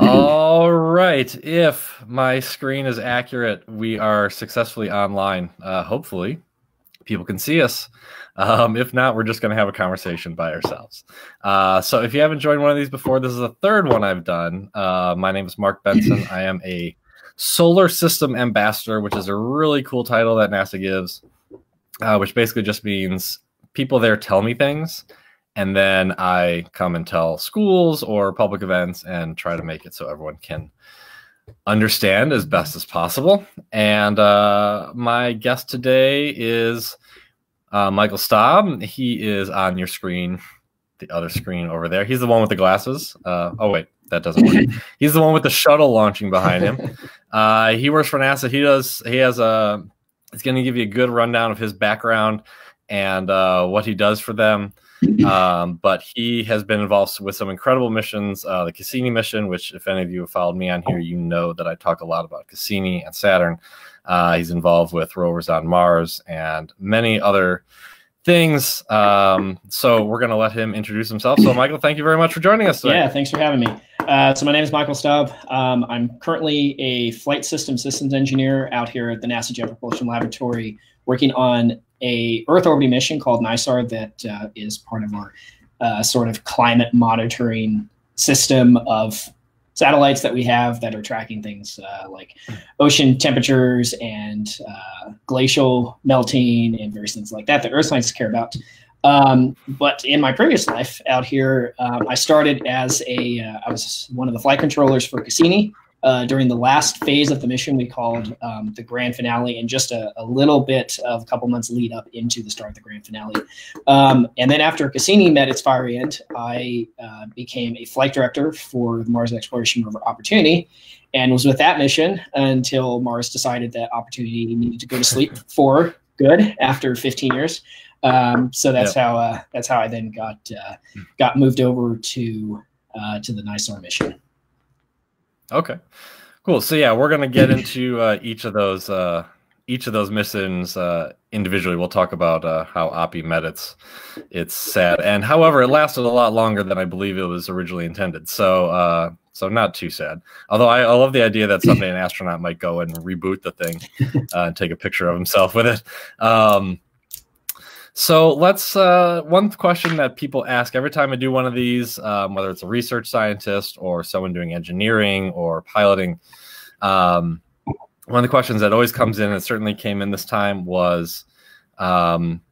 All right. If my screen is accurate, we are successfully online. Uh, hopefully, people can see us. Um, if not, we're just going to have a conversation by ourselves. Uh, so, if you haven't joined one of these before, this is the third one I've done. Uh, my name is Mark Benson. I am a Solar System Ambassador, which is a really cool title that NASA gives, uh, which basically just means people there tell me things and then I come and tell schools or public events and try to make it so everyone can understand as best as possible. And uh, my guest today is uh, Michael Staab. He is on your screen, the other screen over there. He's the one with the glasses. Uh, oh wait, that doesn't work. He's the one with the shuttle launching behind him. Uh, he works for NASA. He does. He has a. He's going to give you a good rundown of his background and uh, what he does for them um, but he has been involved with some incredible missions. Uh, the Cassini mission, which, if any of you have followed me on here, you know that I talk a lot about Cassini and Saturn. Uh, he's involved with rovers on Mars and many other things. Um, so we're going to let him introduce himself. So, Michael, thank you very much for joining us today. Yeah, thanks for having me. Uh, so my name is Michael Staab. Um, I'm currently a flight system systems engineer out here at the NASA Jet Propulsion Laboratory, working on a Earth orbiting mission called NISAR that uh, is part of our uh, sort of climate monitoring system of satellites that we have that are tracking things uh, like ocean temperatures and uh, glacial melting and various things like that that Earth scientists care about. Um, but in my previous life out here, um, I started as a uh, I was one of the flight controllers for Cassini, uh, during the last phase of the mission we called um, the grand finale and just a, a, little bit of a couple months lead up into the start of the grand finale. Um, and then after cassini met its fiery end i uh, became a flight director for the mars exploration rover opportunity and was with that mission until mars decided that opportunity needed to go to sleep for good after 15 years. Um, so that's yep. how uh, that's how i then got uh, got moved over to uh, to the nisar mission Okay, cool. So yeah, we're gonna get into uh, each of those uh, each of those missions uh, individually. We'll talk about uh, how Oppie met its its sad, and however, it lasted a lot longer than I believe it was originally intended. So uh, so not too sad. Although I, I, love the idea that someday an astronaut might go and reboot the thing uh, and take a picture of himself with it. Um, so let's uh, one question that people ask every time I do one of these, um, whether it's a research scientist or someone doing engineering or piloting. Um, one of the questions that always comes in, and certainly came in this time, was um,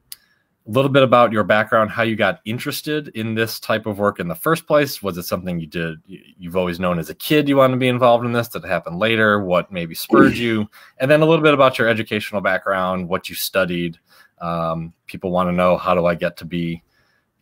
a little bit about your background, how you got interested in this type of work in the first place. Was it something you did, you've always known as a kid you want to be involved in this? Did it happen later? What maybe spurred you? And then a little bit about your educational background, what you studied, um, people want to know how do I get to be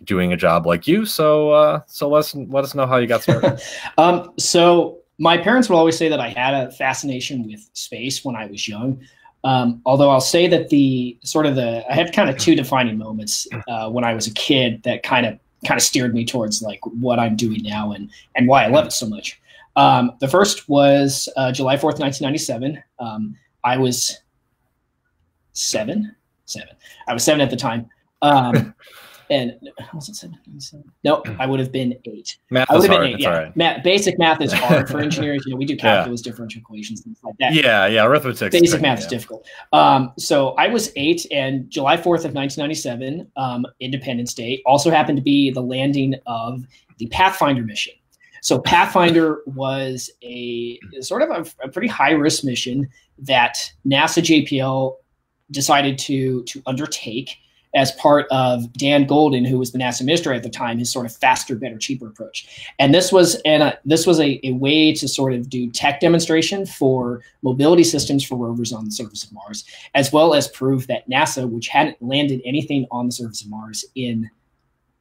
doing a job like you. So uh, so let's let us know how you got started. um, so my parents would always say that I had a fascination with space when I was young. Um, although I'll say that the sort of the I had kind of two defining moments uh, when I was a kid that kind of kind of steered me towards like what I'm doing now and and why I love it so much. Um, the first was uh, July 4th, 1997. Um, I was seven, seven. I was seven at the time. Um, and was it seven? No, I would have been eight. Math I would have been eight. yeah, right. math, basic math is hard for engineers. You know, we do calculus, yeah. differential equations, things like that. Yeah, yeah, arithmetic. Basic math yeah. is difficult. Um, so I was eight, and July fourth of 1997, um, Independence Day, also happened to be the landing of the Pathfinder mission. So Pathfinder was a sort of a, a pretty high risk mission that NASA JPL decided to to undertake as part of Dan Goldin, who was the NASA administrator at the time, his sort of faster, better, cheaper approach. And this was and uh, this was a, a way to sort of do tech demonstration for mobility systems for rovers on the surface of Mars, as well as prove that NASA, which hadn't landed anything on the surface of Mars in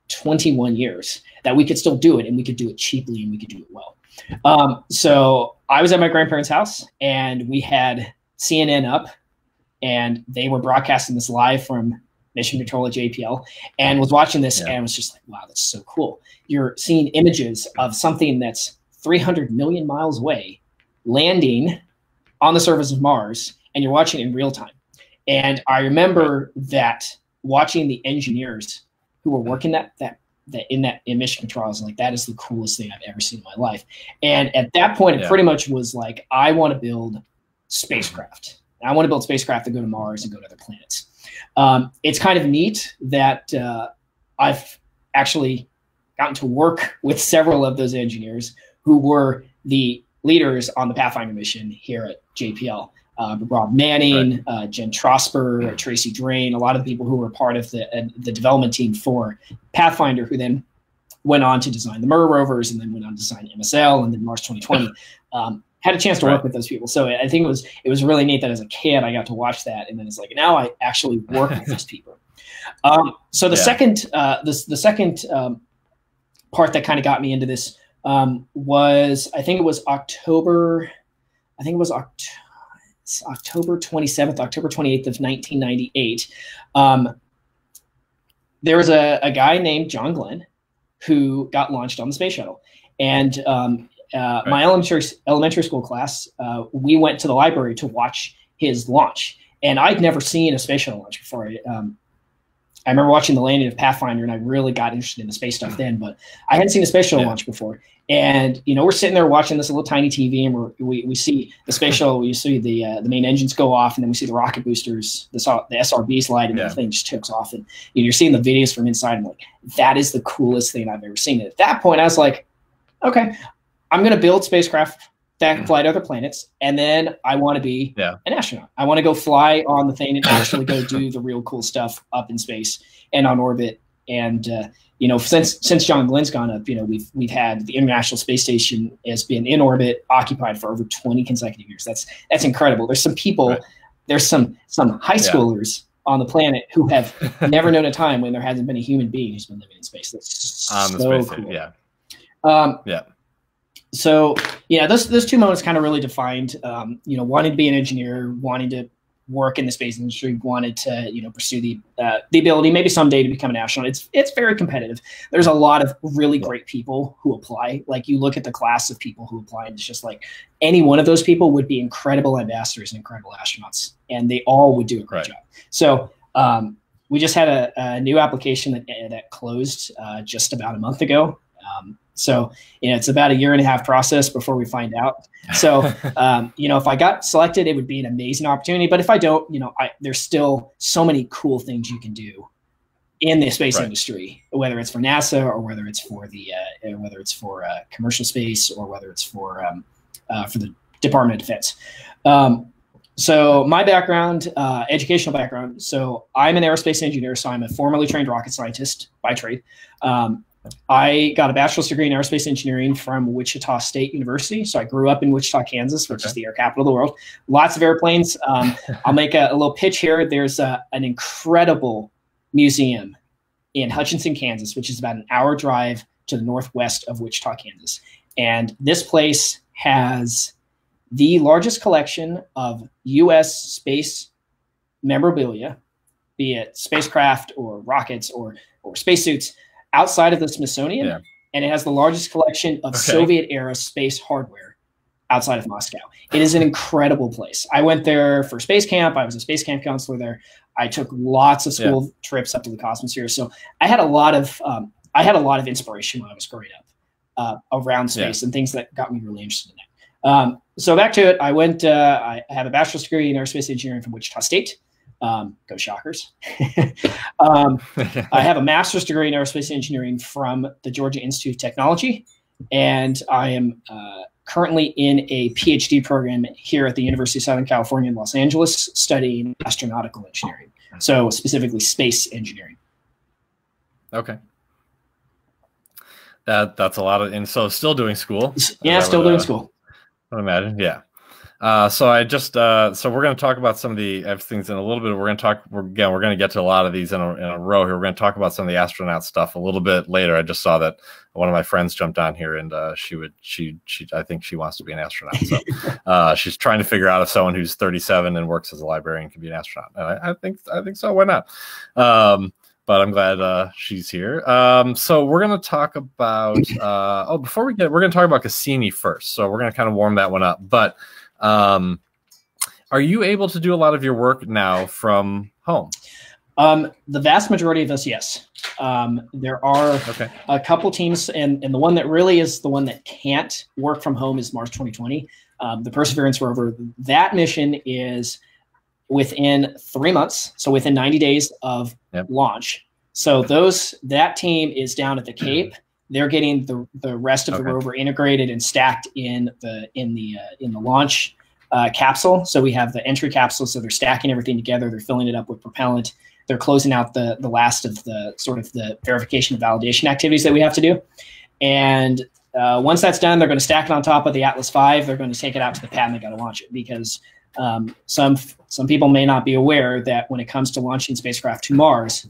21 years, that we could still do it and we could do it cheaply and we could do it well. Um, so I was at my grandparents' house and we had CNN up and they were broadcasting this live from Mission Control at JPL and was watching this yeah. and was just like, wow, that's so cool. You're seeing images of something that's 300 million miles away landing on the surface of Mars and you're watching it in real time. And I remember that watching the engineers who were working that that that in that in mission control, I was like, that is the coolest thing I've ever seen in my life. And at that point, it Yeah. pretty much was like, I want to build spacecraft. I want to build spacecraft that go to Mars and go to other planets. Um, it's kind of neat that uh, I've actually gotten to work with several of those engineers who were the leaders on the Pathfinder mission here at JPL. Uh, Rob Manning, uh, Jen Trosper, Tracy Drain, a lot of the people who were part of the uh, the development team for Pathfinder, who then went on to design the MER rovers and then went on to design MSL and then Mars 2020. Um, had a chance to work with those people, so I think it was it was really neat that as a kid I got to watch that, and then it's like now I actually work with these people. Um, so the Yeah. second uh, the the second um, part that kind of got me into this um, was I think it was October, I think it was Oct- October 27th, October 28th of 1998. Um, there was a, a guy named John Glenn who got launched on the space shuttle. And um, uh, my elementary, elementary school class, uh, we went to the library to watch his launch. And I'd never seen a space shuttle launch before. I, um, I remember watching the landing of Pathfinder, and I really got interested in the space stuff then. But I hadn't seen a space shuttle Yeah. launch before. And you know, we're sitting there watching this little tiny TV, and we're, we we see the space shuttle. We see the uh, the main engines go off, and then we see the rocket boosters, the the SRB slide, and Yeah. the thing just takes off. And you know, you're seeing the videos from inside. And like, that is the coolest thing I've ever seen. And at that point, I was like, okay, I'm going to build spacecraft that fly to other planets, and then I want to be Yeah. an astronaut. I want to go fly on the thing and actually go do the real cool stuff up in space and on orbit. And uh, you know, since since John Glenn's gone up, you know, we've we've had the International Space Station has been in orbit, occupied for over 20 consecutive years. That's that's incredible. There's some people, Right. there's some some high Yeah. schoolers on the planet who have never known a time when there hasn't been a human being who's been living in space. That's so space cool. Yeah. Um, Yeah. So yeah, those those two moments kind of really defined, um, you know, wanting to be an engineer, wanting to work in the space industry, wanted to you know pursue the uh, the ability maybe someday to become an astronaut. It's it's very competitive. There's a lot of really great people who apply. Like you look at the class of people who apply, and it's just like any one of those people would be incredible ambassadors and incredible astronauts, and they all would do a great Right. job. So. Um, we just had a, a new application that, that closed uh, just about a month ago. Um, so you know it's about a year and a half process before we find out. So um, you know if i got selected it would be an amazing opportunity. But if i don't you know I, there's still so many cool things you can do in the space Right. industry whether it's for nasa or whether it's for the uh, whether it's for uh, commercial space or whether it's for um, uh, for the department of defense. Um, so my background uh, educational background so i'm an aerospace engineer so i'm a formerly trained rocket scientist by trade. Um, I got a bachelor's degree in aerospace engineering from Wichita State University. So I grew up in Wichita, Kansas, which is the air capital of the world. Lots of airplanes. Um, I'll make a, a little pitch here. There's a, an incredible museum in Hutchinson, Kansas, which is about an hour drive to the northwest of Wichita, Kansas. And this place has the largest collection of U.S. space memorabilia, be it spacecraft or rockets or, or spacesuits, outside of the Smithsonian. Yeah. And it has the largest collection of Okay. Soviet era space hardware outside of Moscow. It is an incredible place. I went there for space camp. I was a space camp counselor there. I took lots of school trips up to the Cosmosphere. So I had a lot of um, I had a lot of inspiration when I was growing up uh, around space and things that got me really interested in it. Um, so back to it, I went. Uh, I have a bachelor's degree in aerospace engineering from Wichita State. Um, go Shockers! um, I have a master's degree in aerospace engineering from the Georgia Institute of Technology, and I am uh, currently in a PhD program here at the University of Southern California in Los Angeles, studying astronautical engineering. So specifically space engineering. okay. That that's a lot of, and so still doing school. Yeah, still would, doing uh, school. I imagine, yeah. Uh, so I just uh, so we're going to talk about some of the things in a little bit. We're going to talk we're, again. We're going to get to a lot of these in a, in a row here. We're going to talk about some of the astronaut stuff a little bit later. I just saw that one of my friends jumped on here, and uh, she would she she I think she wants to be an astronaut. So uh, she's trying to figure out if someone who's 37 and works as a librarian can be an astronaut. And I, I think I think so. Why not? Um, but I'm glad uh, she's here. Um, so we're going to talk about. Uh, oh, before we get, we're going to talk about Cassini first. So we're going to kind of warm that one up. But um, are you able to do a lot of your work now from home? Um, the vast majority of us, yes. Um, there are Okay. a couple teams, and, and the one that really is the one that can't work from home is Mars 2020. Um, the Perseverance rover, that mission is within three months, so within 90 days of Yep. launch. So those that team is down at the Cape. They're getting the, the rest of the rover integrated and stacked in the in the uh, in the launch uh, capsule. So we have the entry capsule. So they're stacking everything together. They're filling it up with propellant. They're closing out the the last of the sort of the verification and validation activities that we have to do. And uh, once that's done, they're going to stack it on top of the Atlas V. They're going to take it out to the pad and they got to launch it because um, some some people may not be aware that when it comes to launching spacecraft to Mars,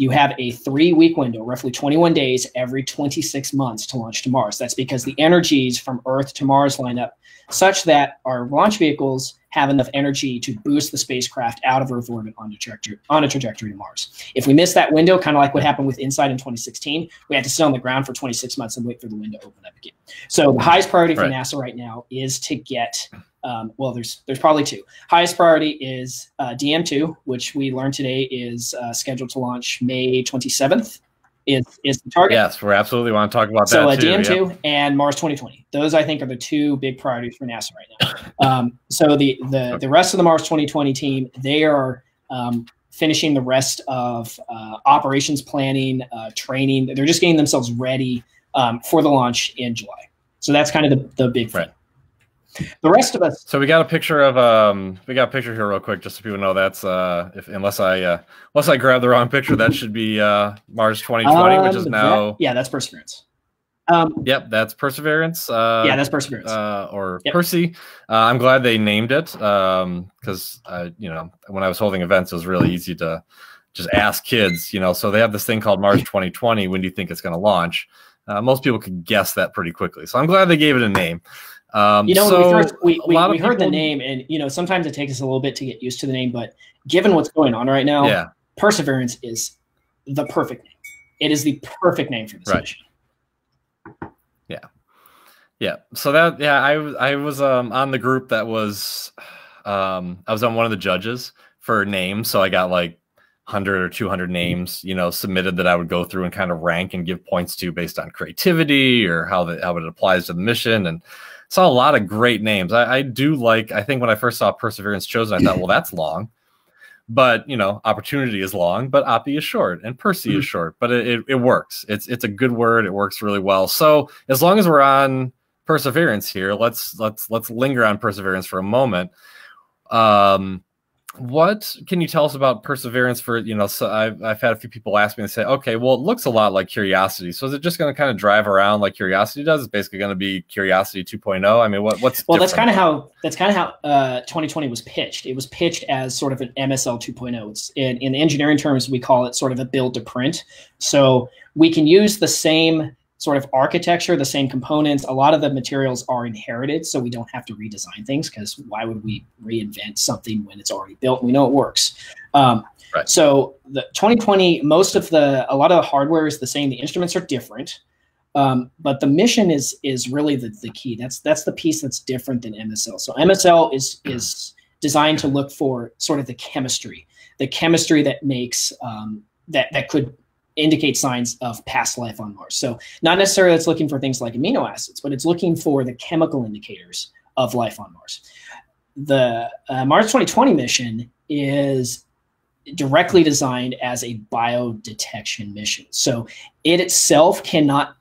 you have a three week window, roughly 21 days every 26 months to launch to Mars. That's because the energies from Earth to Mars line up such that our launch vehicles have enough energy to boost the spacecraft out of Earth orbit on a trajectory, on a trajectory to Mars. If we miss that window, kind of like what happened with InSight in 2016, we had to sit on the ground for 26 months and wait for the window to open up again. So the highest priority for Right. NASA right now is to get um, well, there's there's probably two. Highest priority is uh, DM2, which we learned today is uh, scheduled to launch May 27th. Is is the target? Yes, we absolutely want to talk about So uh, that too. DM2 yeah. and Mars 2020. Those I think are the two big priorities for NASA right now. Um, so the the the rest of the Mars 2020 team, they are um, finishing the rest of uh, operations planning, uh, training. They're just getting themselves ready um, for the launch in July. So that's kind of the, the big thing. Right. The rest of us, So we got a picture of um we got a picture here real quick just so people know that's uh if unless I uh unless I grab the wrong picture that should be uh Mars 2020 which is um, now that- yeah, that's Perseverance. Um, yep that's Perseverance uh yeah, that's Perseverance. uh, or Yep. Percy. Uh, I'm glad they named it Um because uh, you know when I was holding events, it was really easy to just ask kids. You know, so they have this thing called Mars 2020. When do you think it's going to launch? Uh, most people could guess that pretty quickly. So I'm glad they gave it a name. Um, you know, so we first we, we, we heard the name, and you know, sometimes it takes us a little bit to get used to the name, but given what's going on right now, Yeah, Perseverance is the perfect name. It is the perfect name for this Right. mission. yeah. Yeah. So that yeah, I was I was um on the group that was um I was on one of the judges for names, so I got like 100 or 200 names, you know, submitted that I would go through and kind of rank and give points to based on creativity or how the how it applies to the mission and saw a lot of great names. I, I do like I think when I first saw Perseverance chosen, I thought, well, that's long. But you know, opportunity is long, but Oppie is short and Percy is short. But it, it, it works. It's it's a good word. It works really well. So as long as we're on perseverance here let's let's let's linger on perseverance for a moment um what can you tell us about perseverance for you know so I've, I've had a few people ask me and say okay well it looks a lot like curiosity so is it just going to kind of drive around like curiosity does it's basically going to be curiosity 2.0 i mean what what's Well, that's kind of how that's kind of how uh, 2020 was pitched. It was pitched as sort of an MSL 2.0. It's in, in engineering terms, we call it sort of a build to print. So we can use the same sort of architecture, the same components. A lot of the materials are inherited, so we don't have to redesign things because why would we reinvent something when it's already built? We know it works. Um, Right. So the 2020, most of the a lot of the hardware is the same. The instruments are different. Um, but the mission is is really the, the key. That's that's the piece that's different than MSL. So MSL is is designed to look for sort of the chemistry, the chemistry that makes um, that that could indicate signs of past life on Mars. So not necessarily it's looking for things like amino acids, but it's looking for the chemical indicators of life on Mars. The uh, Mars 2020 mission is directly designed as a biodetection mission. So it itself cannot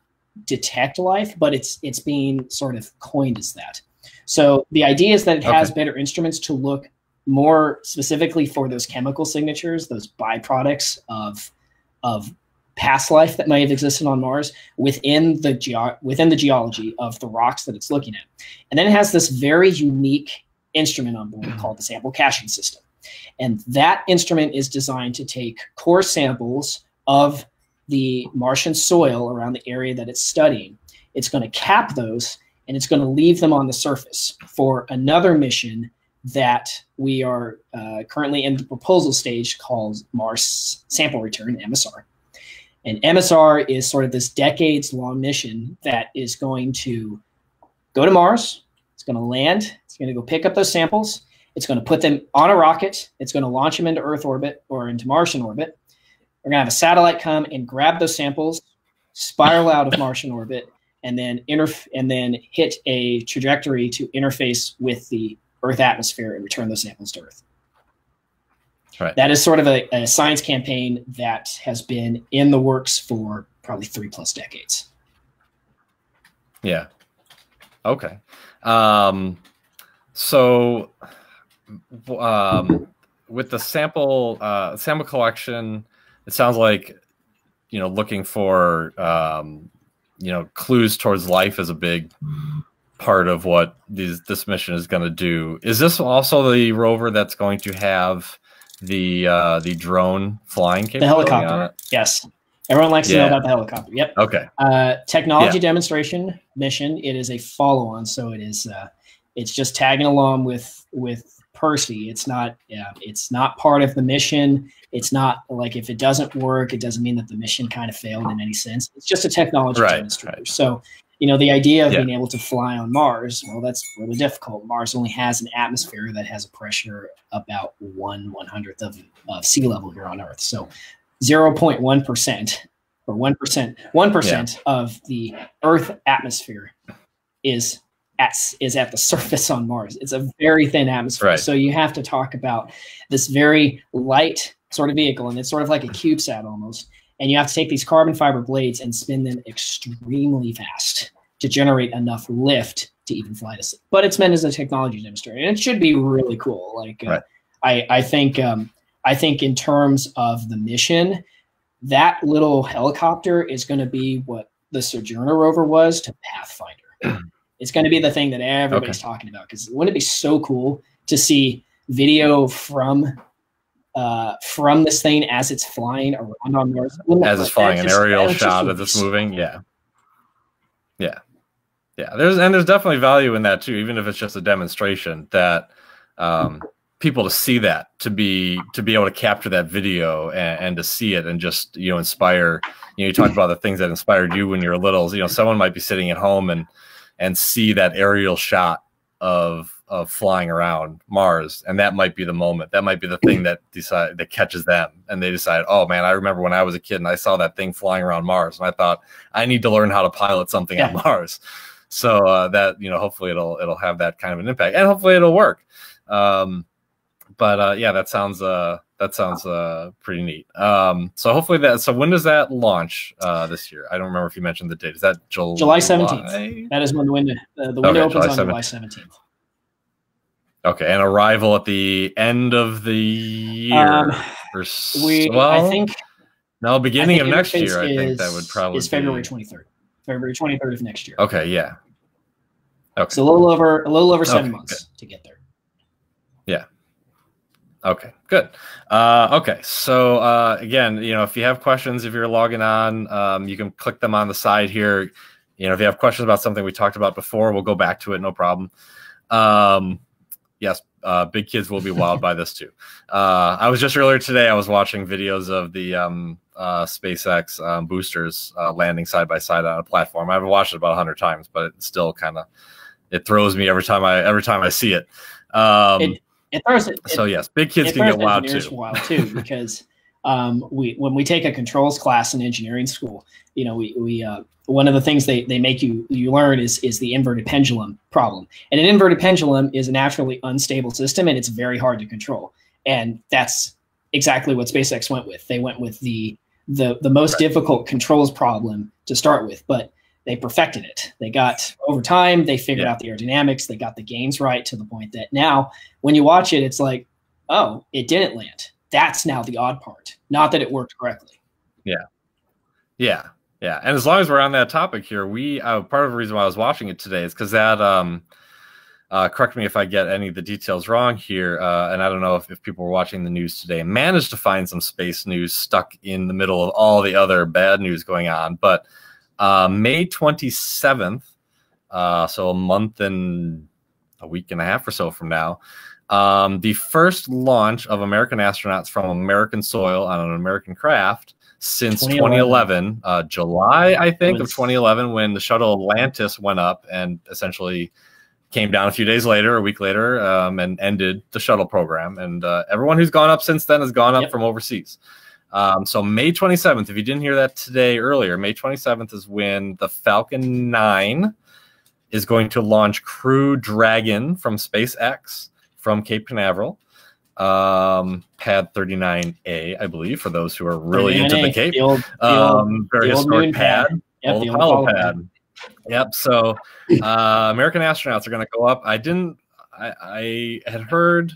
detect life, but it's it's being sort of coined as that. So the idea is that it has better instruments to look more specifically for those chemical signatures, those byproducts of of past life that may have existed on Mars within the geo- within the geology of the rocks that it's looking at. And then it has this very unique instrument on board called the sample caching system. And that instrument is designed to take core samples of the Martian soil around the area that it's studying. It's going to cap those and it's going to leave them on the surface for another mission that we are uh, currently in the proposal stage called Mars Sample Return, MSR. And MSR is sort of this decades long mission that is going to go to Mars, it's going to land, it's going to go pick up those samples, It's going to put them on a rocket. It's going to launch them into Earth orbit or into Martian orbit. We're going to have a satellite come and grab those samples, spiral out of Martian orbit, and then interf- and then hit a trajectory to interface with the Earth atmosphere and return those samples to Earth. Right. That is sort of a, a science campaign that has been in the works for probably three plus decades. Yeah. Okay. Um, so, um, with the sample uh, sample collection, it sounds like you know looking for um, you know clues towards life is a big part of what these, this mission is going to do. Is this also the rover that's going to have the uh, the drone flying The helicopter. Yes. Everyone likes to know about the helicopter. Yep. Okay. Uh, technology Yeah. demonstration mission. It is a follow-on, so it is. Uh, it's just tagging along with with Percy. It's not. Yeah. It's not part of the mission. It's not like if it doesn't work, it doesn't mean that the mission kind of failed in any sense. It's just a technology Right, demonstrator. right. So, you know, the idea of Yeah. being able to fly on Mars, well, that's really difficult. Mars only has an atmosphere that has a pressure about one one hundredth of, of sea level here on Earth. So, zero point one percent or one percent, one percent of the Earth atmosphere is at is at the surface on Mars. It's a very thin atmosphere. Right. So you have to talk about this very light sort of vehicle, and it's sort of like a CubeSat almost. And you have to take these carbon fiber blades and spin them extremely fast to generate enough lift to even fly to. But it's meant as a technology demonstrator, and it should be really cool. Like uh, Right. I, I think, um, I think in terms of the mission, that little helicopter is going to be what the Sojourner rover was to Pathfinder. it's going to be the thing that everybody's talking about because wouldn't it be so cool to see video from uh, from this thing as it's flying around on Mars? As it's flying, an aerial shot of this moving. Yeah. Yeah. Yeah. There's and there's definitely value in that too, even if it's just a demonstration that um people to see that to be to be able to capture that video and, and to see it and just you know inspire you know you talked about the things that inspired you when you were little you know someone might be sitting at home and and see that aerial shot of of flying around Mars and that might be the moment. That might be the thing that decide that catches them and they decide oh man I remember when I was a kid and I saw that thing flying around Mars and I thought I need to learn how to pilot something on Mars. So uh, that you know hopefully it'll it'll have that kind of an impact and hopefully it'll work. Um, but uh, yeah that sounds uh that sounds uh pretty neat. Um so hopefully that so when does that launch uh this year? I don't remember if you mentioned the date. Is that July, July? 17th. That is when the window uh, the window Okay, opens July on July 17th. Okay and arrival at the end of the year Um, or we, well I think, no beginning of next year i think that would probably is February 23rd. February 23rd of next year. okay yeah okay So a little over a little over seven Okay, months to get there. Yeah. Okay, good. Uh, okay, so uh, again, you know, if you have questions, if you're logging on, um, you can click them on the side here. You know, if you have questions about something we talked about before, we'll go back to it, no problem. Um, yes, uh, big kids will be wild by this too. Uh, I was just earlier today. I was watching videos of the um, uh, SpaceX um, boosters uh, landing side by side on a platform. I've watched it about hundred times, but it still kind of it throws me every time I every time I see it. Um, It- It throws it. so yes, big kids can get wild too. wild too because um, we when we take a controls class in engineering school, you know, we we uh, one of the things they, they make you you learn is is the inverted pendulum problem. And an inverted pendulum is a naturally unstable system and it's very hard to control. And that's exactly what SpaceX went with. They went with the the the most difficult controls problem to start with, but they perfected it. They got over time, they figured Yeah. out the aerodynamics, they got the gains right to the point that now when you watch it, it's like, oh, it didn't land. That's now the odd part, not that it worked correctly. Yeah, yeah. Yeah. And as long as we're on that topic here, we uh, part of the reason why I was watching it today is because that. Um, uh, correct me if I get any of the details wrong here. Uh, and I don't know if, if people were watching the news today managed to find some space news stuck in the middle of all the other bad news going on. But uh, May 27th, uh, so a month and a week and a half or so from now, um, the first launch of American astronauts from American soil on an American craft since 2011. 2011, uh, July, I think, of 2011, when the shuttle Atlantis went up and essentially came down a few days later, a week later, um, and ended the shuttle program. And uh, everyone who's gone up since then has gone up Yep. from overseas. Um, so May 27th, if you didn't hear that today earlier, May 27th is when the Falcon 9 is going to launch Crew Dragon from SpaceX from Cape Canaveral. Um, pad 39A, I believe, for those who are really into the Cape. The old, Um, very historic pad pad. Yep, old Apollo pad. Yep. So uh, American astronauts are going to go up. I didn't. I, I had heard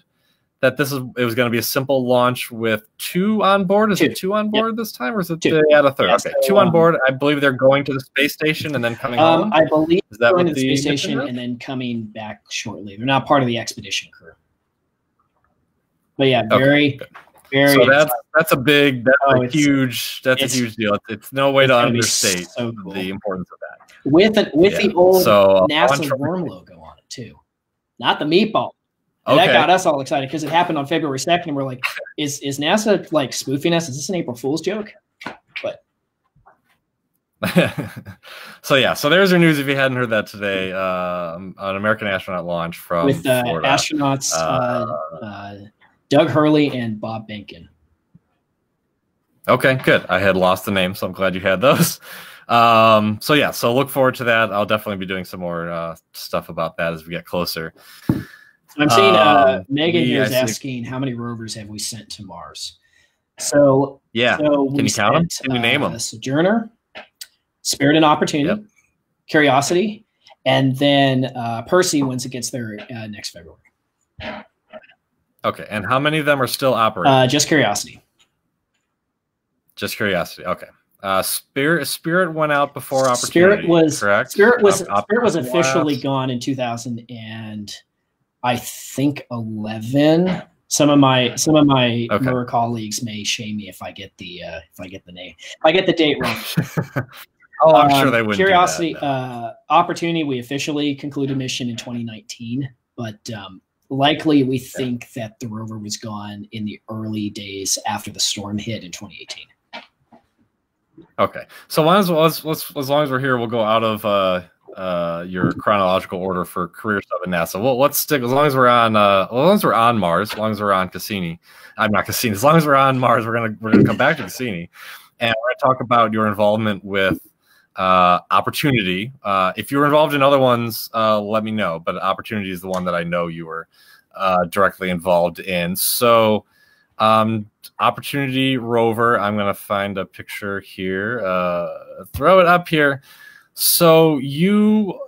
that this is it was going to be a simple launch with two on board. Is Two. it two on board this time, or is it Two. they add a third? Yeah, okay, so, two on um, board. I believe they're going to the space station and then coming Um, home. I believe Is that going to the space station and then coming back shortly. They're not part of the expedition crew. But yeah, very, good. very. So that's that's a big, that's Oh, a huge, that's a huge deal. It's, it's no way it's to understate so cool. the importance of that. with an, with the old So, uh, NASA worm logo on it too, not the meatball. And Okay. That got us all excited because it happened on February second, and we're like, "Is is NASA like spoofing us? Is this an April Fool's joke?" But so yeah, so there's your news if you hadn't heard that today. Um, an American astronaut launch from with uh, astronauts uh, Uh, uh, Doug Hurley and Bob Behnken. Okay, good. I had lost the name, so I'm glad you had those. Um, so yeah, so look forward to that. I'll definitely be doing some more uh, stuff about that as we get closer. I'm seeing uh, Um, Megan we- here is asking how many rovers have we sent to Mars. So Yeah, So Can we you count 'em? sent, Can you name uh, Sojourner, Spirit and Opportunity, Yep. Curiosity, and then uh, Percy once it gets there uh, next February. okay. And how many of them are still operating? Uh, just Curiosity. Just curiosity. Okay. Uh, Spirit Spirit went out before opportunity. Spirit was correct. Spirit was op- Spirit was officially gone in 2000 and I think 11. Some of my some of my Okay. Colleagues may shame me if I get the uh, if I get the name if I get the date wrong. oh, I'm sure Um, they wouldn't. Curiosity, that, no. uh, opportunity. We officially concluded mission in 2019, but um, likely we think that the rover was gone in the early days after the storm hit in 2018. Okay. So as let's, let's as long as we're here, we'll go out of uh, uh, your chronological order for career stuff in NASA. Well, let's stick as long as we're on uh, as long as we're on Mars, as long as we're on Cassini. I'm not Cassini. As long as we're on Mars, we're gonna we're gonna come back to Cassini, and we're gonna talk about your involvement with uh, opportunity. Uh, if you were involved in other ones, uh, let me know. But opportunity is the one that I know you were uh, directly involved in. So. Um, opportunity rover i'm to find a picture here uh throw it up here so you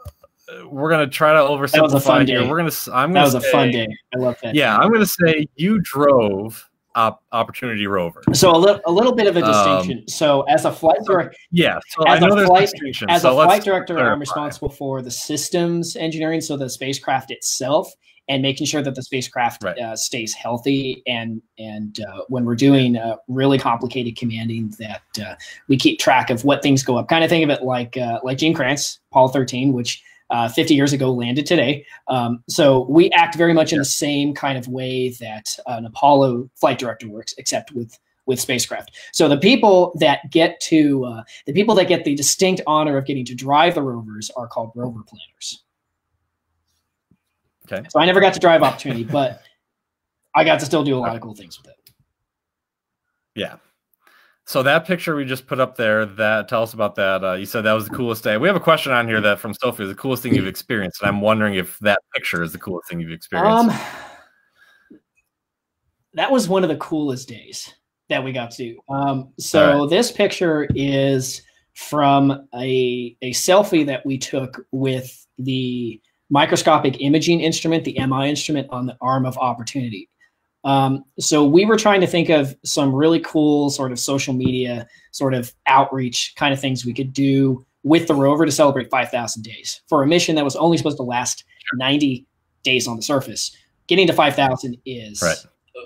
we're going to try to oversimplify That was a fun here day. we're going to i'm gonna. That going was to a fun day. I love that. yeah i'm going to say you drove op- opportunity rover So a, li- a little bit of a Um, distinction. so as a flight director, yeah so As i a know there's flight- as so a flight director, clarify. I'm responsible for the systems engineering, so the spacecraft itself, and making sure that the spacecraft Right. uh, stays healthy. And and uh, when we're doing uh, really complicated commanding, that uh, we keep track of what things go up. Kind of think of it like uh, like Gene Kranz, Apollo 13, which. Uh, 50 years ago landed today. Um, so we act very much in the same kind of way that an Apollo flight director works, except with with spacecraft. So the people that get to uh, the people that get the distinct honor of getting to drive the rovers are called rover planners. Okay. So I never got to drive Opportunity, but I got to still do a lot of cool things with it. yeah so that picture we just put up there that tell us about that uh, you said that was the coolest day we have a question on here that from sophie the coolest thing you've experienced and i'm wondering if that picture is the coolest thing you've experienced Um, that was one of the coolest days that we got to. Um, so All this picture is from a a selfie that we took with the microscopic imaging instrument, the MI instrument on the arm of opportunity. Um, so we were trying to think of some really cool sort of social media sort of outreach kind of things we could do with the rover to celebrate 5,000 days for a mission that was only supposed to last 90 days on the surface. Getting to 5,000 is Right.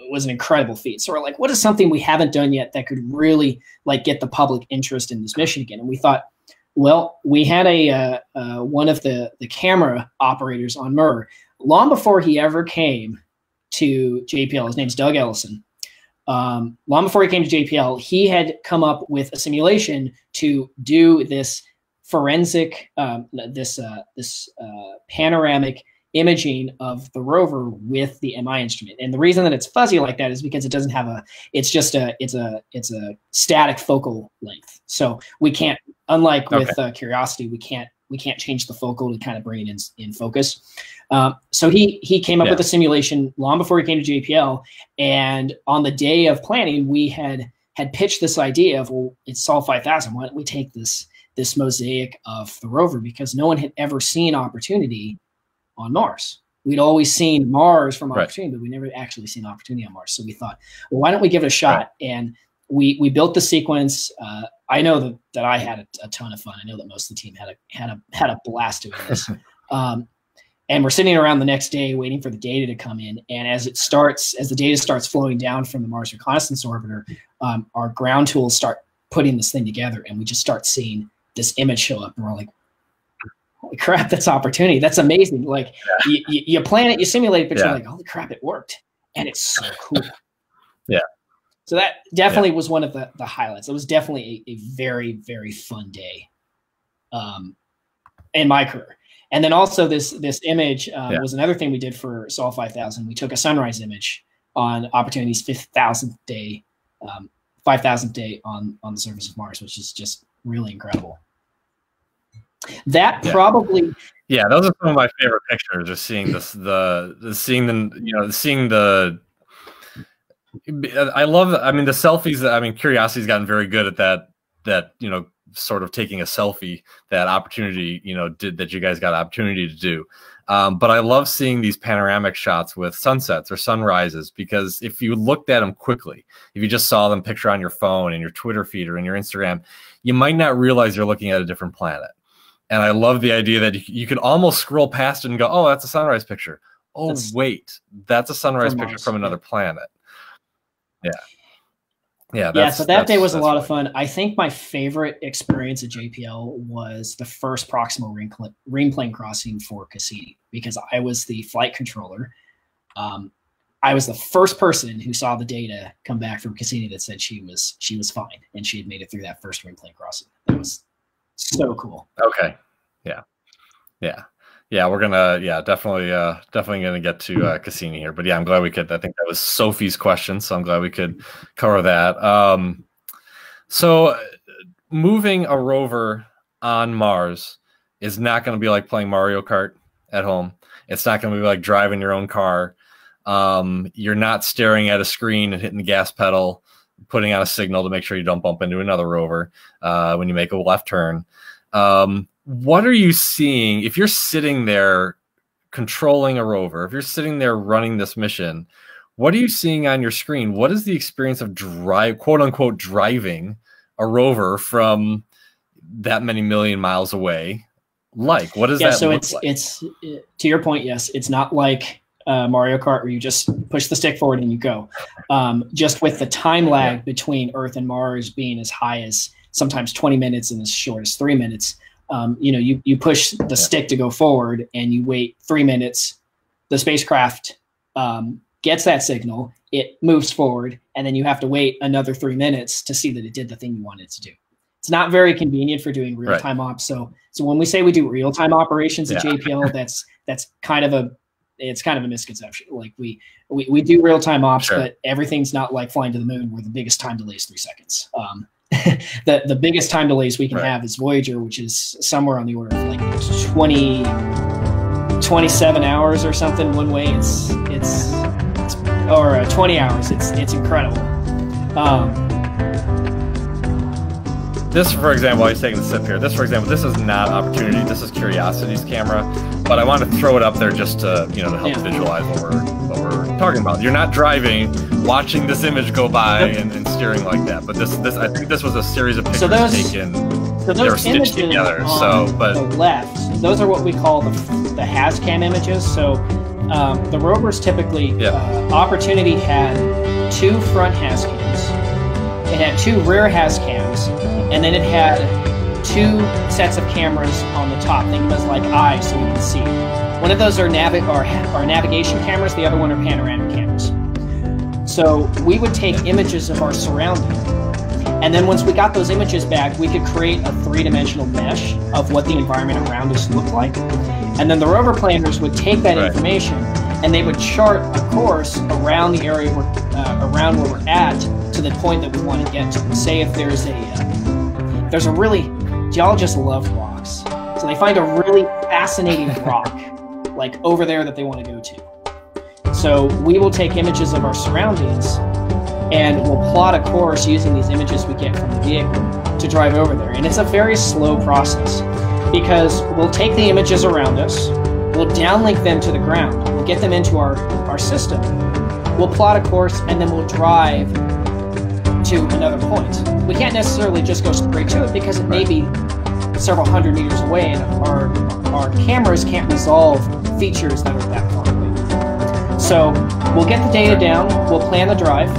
was an incredible feat. So we're like, what is something we haven't done yet that could really like get the public interest in this mission again? And we thought, well, we had a uh, uh, one of the the camera operators on MER long before he ever came to JPL. His name's Doug Ellison. Um, long before he came to JPL, he had come up with a simulation to do this forensic, um, this uh, this uh, panoramic imaging of the rover with the MI instrument. And the reason that it's fuzzy like that is because it doesn't have a it's just a it's a it's a static focal length. So we can't unlike with uh, Curiosity, we can't we can't change the focal to kind of bring it in in focus. Um, so he he came up yeah. with a simulation long before he came to JPL, and on the day of planning, we had had pitched this idea of well, it's Sol 5000. Why don't we take this this mosaic of the rover because no one had ever seen opportunity on Mars. We'd always seen Mars from opportunity, right. but we never actually seen opportunity on Mars. So we thought, well, why don't we give it a shot? Right. And we we built the sequence. Uh, I know that, that I had a, a, ton of fun. I know that most of the team had a had a had a blast doing this. um, and we're sitting around the next day waiting for the data to come in. And as it starts, as the data starts flowing down from the Mars Reconnaissance Orbiter, um, our ground tools start putting this thing together, and we just start seeing this image show up, and we're like, holy crap, that's opportunity. That's amazing. Like yeah. you, you, plan it, you simulate it, but yeah. you're like, holy crap, it worked. And it's so cool. yeah. So that definitely yeah. was one of the, the highlights. It was definitely a, a very, very fun day um, in my career. And then also this this image uh, was another thing we did for Sol 5000. We took a sunrise image on Opportunity's 5,000th day, um, 5,000th day on, on the surface of Mars, which is just really incredible. That yeah. probably yeah, those are some of my favorite pictures. Just seeing this, the, the seeing the you know seeing the. I love. I mean, the selfies. I mean, Curiosity's gotten very good at that. That you know, sort of taking a selfie. That opportunity, you know, did that you guys got opportunity to do. Um, but I love seeing these panoramic shots with sunsets or sunrises because if you looked at them quickly, if you just saw them picture on your phone and your Twitter feed or in your Instagram, you might not realize you're looking at a different planet. And I love the idea that you, could almost scroll past it and go, "Oh, that's a sunrise picture." Oh, that's wait, that's a sunrise from picture Mars. from another planet. Yeah. Yeah, yeah. So that day was a lot of fun. I think my favorite experience at JPL was the first proximal ring, ring plane crossing for Cassini because I was the flight controller. Um, I was the first person who saw the data come back from Cassini that said she was she was fine and she had made it through that first ring plane crossing. That was so cool. Okay. Yeah. Yeah. Yeah, we're gonna yeah definitely uh definitely gonna get to uh, Cassini here, but yeah, I'm glad we could. I think that was Sophie's question, so I'm glad we could cover that. Um, so moving a rover on Mars is not going to be like playing Mario Kart at home. It's not going to be like driving your own car. Um, you're not staring at a screen and hitting the gas pedal putting out a signal to make sure you don't bump into another rover uh, when you make a left turn. Um, what are you seeing if you're sitting there controlling a rover? If you're sitting there running this mission, what are you seeing on your screen? What is the experience of drive, quote unquote, driving a rover from that many million miles away? Like, what does yeah, that so it's like? it's to your point. Yes, it's not like uh, Mario Kart where you just push the stick forward and you go. Um, just with the time lag between Earth and Mars being as high as sometimes 20 minutes and as short as three minutes, um, you know, you, you push the yeah. stick to go forward and you wait three minutes. The spacecraft um, gets that signal, it moves forward, and then you have to wait another three minutes to see that it did the thing you wanted to do. It's not very convenient for doing real time right. ops. So, so when we say we do real time operations at yeah. JPL, that's that's kind of a it's kind of a misconception. Like we we, we do real time ops, sure. but everything's not like flying to the moon, where the biggest time delay is three seconds. Um, the the biggest time delays we can right. have is Voyager, which is somewhere on the order of like 20, 27 hours or something one way. It's it's, it's or uh, 20 hours. It's it's incredible. Um, this, for example, I was taking a sip here. This, for example, this is not Opportunity. This is Curiosity's camera, but I want to throw it up there just to, you know, to help yeah. visualize what we're what we're talking about. You're not driving, watching this image go by and, and steering like that. But this, this, I think this was a series of pictures so those, taken. So they were stitched together. So, but the left, those are what we call the the HazCam images. So um, the rovers typically, yeah. uh, Opportunity had two front HazCams. It had two rear HazCams and then it had two sets of cameras on the top. Think of as like eyes so we can see. One of those are, navi- are, are navigation cameras, the other one are panoramic cameras. So we would take images of our surrounding, And then once we got those images back, we could create a three-dimensional mesh of what the environment around us looked like. And then the rover planners would take that right. information and they would chart a course around the area where, uh, around where we're at to the point that we want to get to. Say if there's a uh, there's a really geologists love rocks, so they find a really fascinating rock like over there that they want to go to. So we will take images of our surroundings and we'll plot a course using these images we get from the vehicle to drive over there. And it's a very slow process because we'll take the images around us, we'll downlink them to the ground, we'll get them into our, our system, we'll plot a course, and then we'll drive to another point. We can't necessarily just go straight to it because it may be several hundred meters away and our, our cameras can't resolve features that are that far away. So we'll get the data down, we'll plan the drive,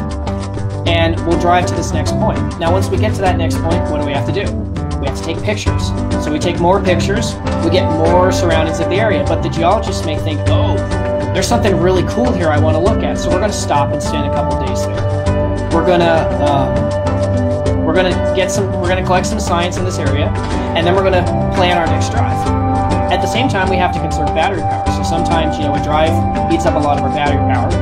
and we'll drive to this next point. Now, once we get to that next point, what do we have to do? We have to take pictures. So we take more pictures, we get more surroundings of the area, but the geologists may think, oh, there's something really cool here I want to look at. So we're going to stop and spend a couple days there. We're to um, we're to get some we're to collect some science in this area, and then we're to plan our next drive. At the same time, we have to conserve battery power. So sometimes, you know, a drive eats up a lot of our battery power,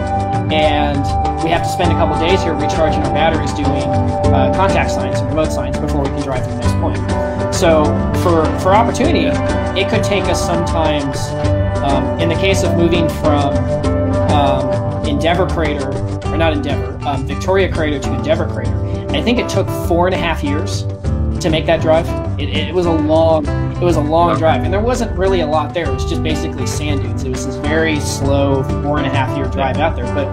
and we have to spend a couple days here recharging our batteries doing uh, contact science and remote science before we can drive to the next point. So for, for opportunity, it could take us sometimes, um, in the case of moving from um, Endeavour Crater, not Endeavour, um, Victoria Crater to Endeavour Crater, I think it took four and a half years to make that drive. It, it was a long, it was a long drive, and there wasn't really a lot there. It was just basically sand dunes. It was this very slow four and a half year drive out there, but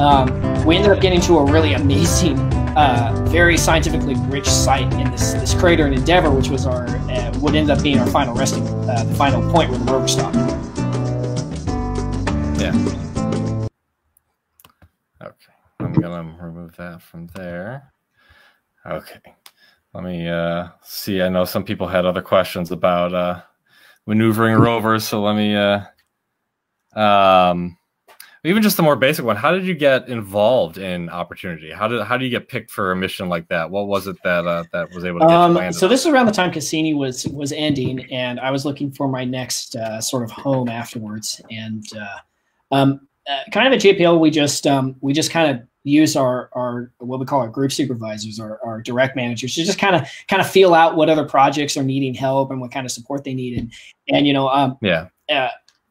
um, we ended up getting to a really amazing, uh, very scientifically rich site in this, this crater in Endeavour, which was our uh, what ended up being our final resting, uh, the final point where the rover stopped. Yeah. I'm gonna remove that from there. Okay, let me uh, see. I know some people had other questions about uh, maneuvering rovers, so let me. Uh, um, even just the more basic one how did you get involved in opportunity how did how do you get picked for a mission like that what was it that uh, that was able to um, so this is around the time cassini was was ending and i was looking for my next uh, sort of home afterwards and uh, um, kind of at jpl we just um, we just kind of use our our what we call our group supervisors or our direct managers to just kind of kind of feel out what other projects are needing help and what kind of support they need and and you know um, yeah uh,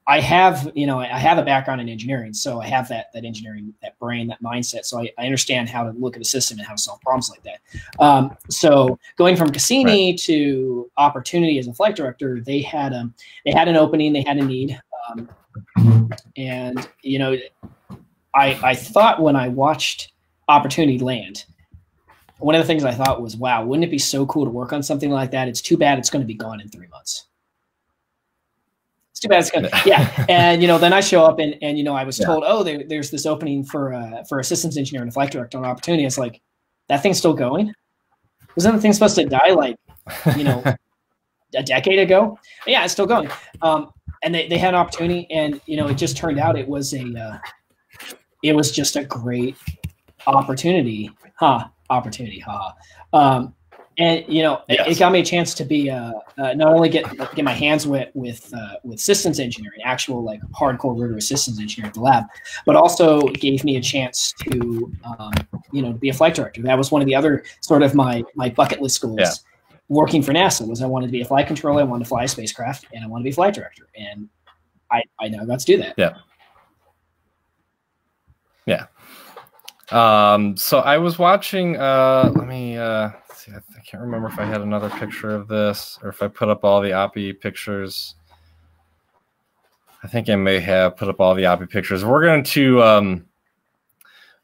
I have, you know, I have a background in engineering, so I have that that engineering, that brain, that mindset. So I, I understand how to look at a system and how to solve problems like that. Um, so going from Cassini right. to Opportunity as a flight director, they had um they had an opening, they had a need, um, and you know, I I thought when I watched Opportunity land, one of the things I thought was, wow, wouldn't it be so cool to work on something like that? It's too bad it's going to be gone in three months. It's too bad it's gonna yeah. And you know, then I show up and and you know, I was yeah. told, oh, there, there's this opening for uh, for a systems engineer and a flight director on opportunity. It's like that thing's still going. Wasn't the thing supposed to die like you know a decade ago? Yeah, it's still going. Um, and they, they had an opportunity, and you know, it just turned out it was a uh, it was just a great opportunity, huh? Opportunity, huh? Um, and you know yes. it, it, got me a chance to be uh, uh, not only get get my hands wet with uh, with systems engineering, actual like hardcore rigorous systems engineering at the lab, but also gave me a chance to um, you know be a flight director. That was one of the other sort of my my bucket list goals. Yeah. Working for NASA was I wanted to be a flight controller, I wanted to fly a spacecraft, and I wanted to be a flight director, and I I now got to do that. Yeah. Yeah. Um, so I was watching. Uh, let me. Uh, see, I, I, can't remember if I had another picture of this or if I put up all the Oppy pictures. I think I may have put up all the Oppy pictures. We're going to um,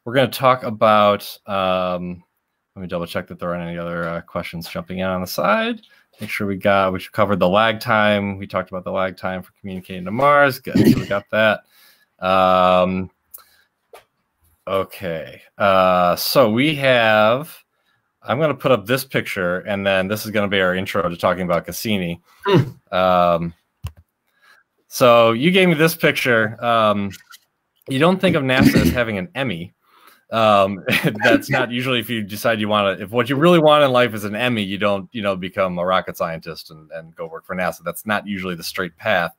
we're going to talk about. Um, let me double check that there aren't any other uh, questions jumping in on the side. Make sure we got we covered the lag time. We talked about the lag time for communicating to Mars. Good, so we got that. Um, okay, uh, so we have I'm going to put up this picture, and then this is going to be our intro to talking about Cassini. Hmm. um, so you gave me this picture. Um, you don't think of NASA as having an Emmy, Um, that's not usually if you decide you want to. If what you really want in life is an Emmy, you don't you know become a rocket scientist and, and go work for NASA. That's not usually the straight path.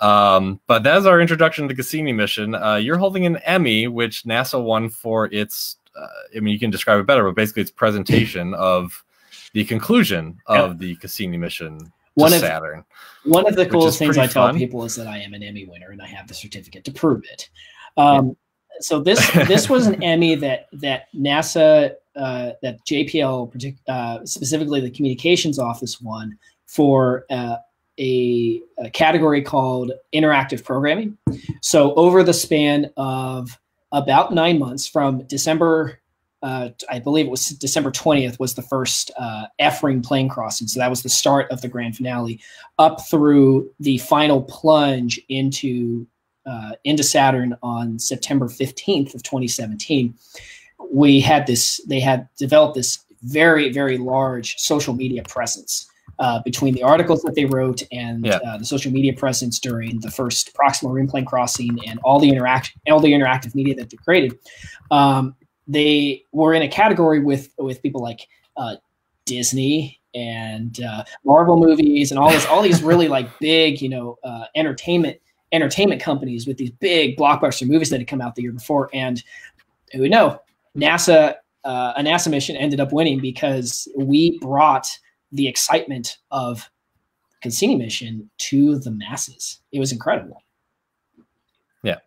Um, but that's our introduction to the Cassini mission. Uh, you're holding an Emmy, which NASA won for its. Uh, I mean, you can describe it better, but basically, its presentation of the conclusion of the Cassini mission one of, Saturn. One of the coolest things I tell fun. people is that I am an Emmy winner and I have the certificate to prove it. Um. So this this was an Emmy that that NASA uh, that JPL uh, specifically the communications office won for uh, a, a, category called interactive programming. So over the span of about nine months, from December uh, I believe it was December 20th was the first uh, F ring plane crossing. So that was the start of the grand finale, up through the final plunge into uh, into Saturn on September 15th of 2017. We had this. They had developed this very very large social media presence. Uh, between the articles that they wrote and yeah. uh, the social media presence during the first proximal ring plane crossing and all the interact all the interactive media that they created, um, they were in a category with with people like uh, Disney and uh, Marvel movies and all this all these really like big you know uh, entertainment entertainment companies with these big blockbuster movies that had come out the year before and who know NASA uh, a NASA mission ended up winning because we brought the excitement of Cassini mission to the masses. It was incredible. Yeah.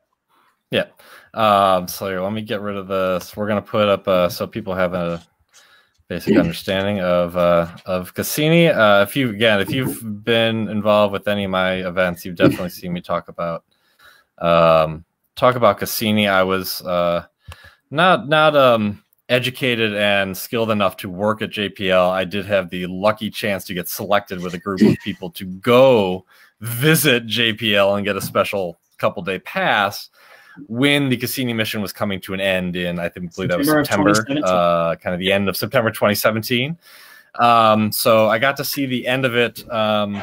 Yeah. Um, so let me get rid of this. We're gonna put up uh, so people have a basic understanding of uh, of Cassini. Uh, if you again, if you've been involved with any of my events, you've definitely seen me talk about um, talk about Cassini. I was uh, not not um, educated and skilled enough to work at JPL. I did have the lucky chance to get selected with a group of people to go visit JPL and get a special couple day pass when the Cassini mission was coming to an end in, I think, believe that was September, uh, kind of the end of September 2017. Um, so I got to see the end of it um,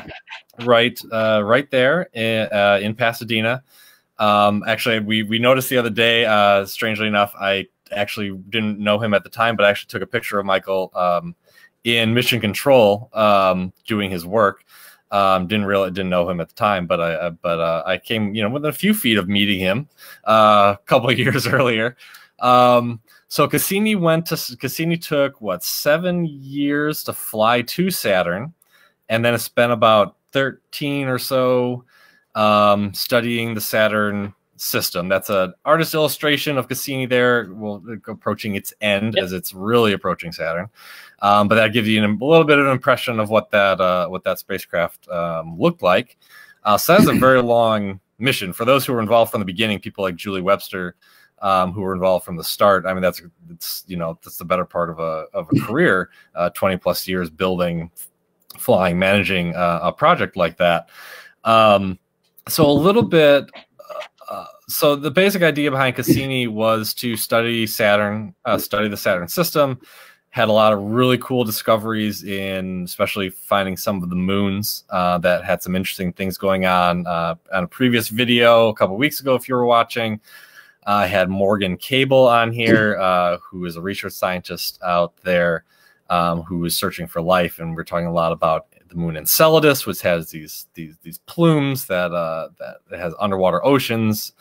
right, uh, right there in, uh, in Pasadena. Um, actually, we we noticed the other day. Uh, strangely enough, I actually didn't know him at the time, but I actually took a picture of Michael um, in Mission Control um, doing his work. Um, didn't really didn't know him at the time, but I uh, but uh, I came you know within a few feet of meeting him uh, a couple years earlier. Um, so Cassini went to Cassini took what seven years to fly to Saturn, and then it spent about thirteen or so um, studying the Saturn system. That's an artist illustration of Cassini there, well, approaching its end yep. as it's really approaching Saturn. Um, but that gives you an, a little bit of an impression of what that uh, what that spacecraft um, looked like. Uh, so that's a very long mission for those who were involved from the beginning. People like Julie Webster, um, who were involved from the start. I mean, that's it's you know that's the better part of a of a career, uh, twenty plus years building, flying, managing uh, a project like that. Um, so a little bit. Uh, so the basic idea behind Cassini was to study Saturn, uh, study the Saturn system, had a lot of really cool discoveries in especially finding some of the moons uh, that had some interesting things going on uh, on a previous video a couple weeks ago if you were watching. I had morgan cable on here uh, who is a research scientist out there um, who was searching for life and we're talking a lot about the moon enceladus which has these these these plumes that uh, that has underwater oceans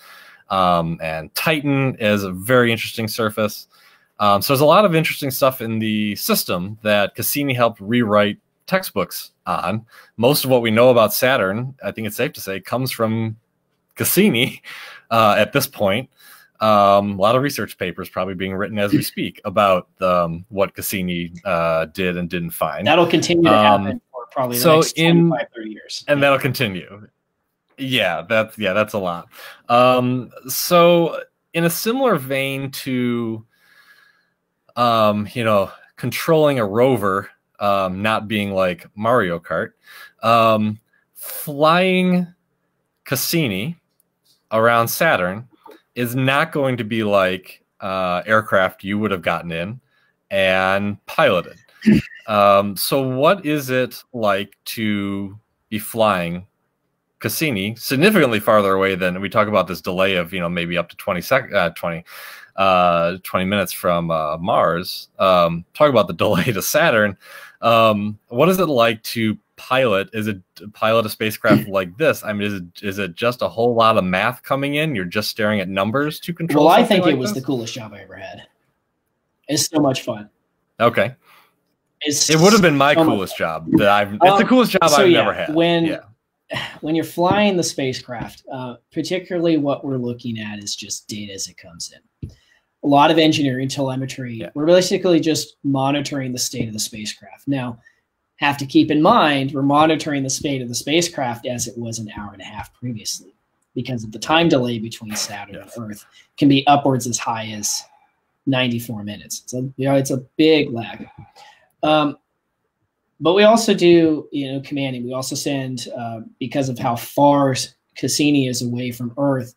um, and titan is a very interesting surface um, so there's a lot of interesting stuff in the system that Cassini helped rewrite textbooks on. Most of what we know about Saturn, I think it's safe to say, comes from Cassini uh, at this point. Um, a lot of research papers probably being written as we speak about um, what Cassini uh, did and didn't find. That'll continue to um, happen probably the so next in, 30 years. And that'll continue. Yeah, that's yeah, that's a lot. Um, so in a similar vein to um, you know, controlling a rover, um, not being like Mario Kart, um, flying Cassini around Saturn is not going to be like uh, aircraft you would have gotten in and piloted. Um, so, what is it like to be flying Cassini, significantly farther away than we talk about this delay of you know maybe up to 20 sec uh, 20 uh 20 minutes from uh, Mars. Um, talk about the delay to Saturn. Um, what is it like to pilot? Is it pilot a spacecraft like this? I mean, is it is it just a whole lot of math coming in? You're just staring at numbers to control. Well, I think like it was this? the coolest job I ever had. It's so much fun. Okay, it would have been my so much coolest job that I've. It's Um, the coolest job so I've yeah, never had. when- yeah. when you're flying the spacecraft, uh, particularly what we're looking at is just data as it comes in. A lot of engineering telemetry. Yeah. We're basically just monitoring the state of the spacecraft. Now, have to keep in mind we're monitoring the state of the spacecraft as it was an hour and a half previously, because of the time delay between Saturn Yes. and Earth can be upwards as high as 94 minutes. So you know, it's a big lag. Um, but we also do you know commanding. We also send uh, because of how far cassini is away from earth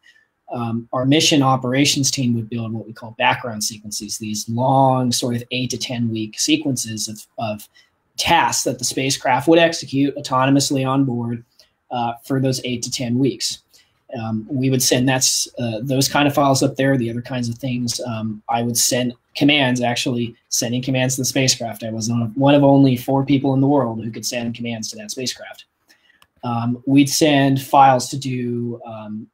um, our mission operations team would build what we call background sequences these long sort of eight to ten week sequences of, of tasks that the spacecraft would execute autonomously on board uh, for those eight to ten weeks um, we would send that's uh, those kind of files up there the other kinds of things. Um, i would send commands actually sending commands to the spacecraft. I was one of, only four people in the world who could send commands to that spacecraft. Um, we'd send files to do um,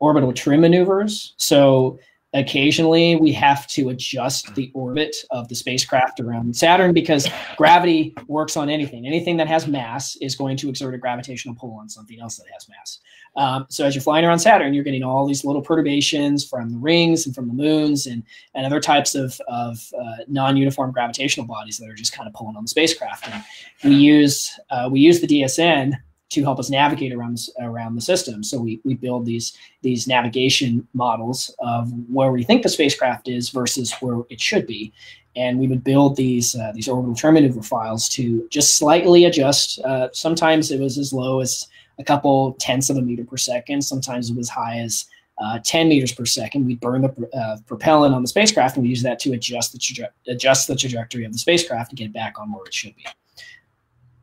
orbital trim maneuvers. So occasionally we have to adjust the orbit of the spacecraft around saturn because gravity works on anything. Anything that has mass is going to exert a gravitational pull on something else that has mass um, so as you're flying around Saturn, you're getting all these little perturbations from the rings and from the moons and, and other types of, of uh, non-uniform gravitational bodies that are just kind of pulling on the spacecraft. And we use uh, we use the DSN to help us navigate around around the system. So we, we build these these navigation models of where we think the spacecraft is versus where it should be. And we would build these uh, these orbital trim maneuver files to just slightly adjust. Uh, sometimes it was as low as a couple tenths of a meter per second. Sometimes it was high as uh, 10 meters per second. We'd burn the uh, propellant on the spacecraft, and we use that to adjust the adjust the trajectory of the spacecraft to get back on where it should be.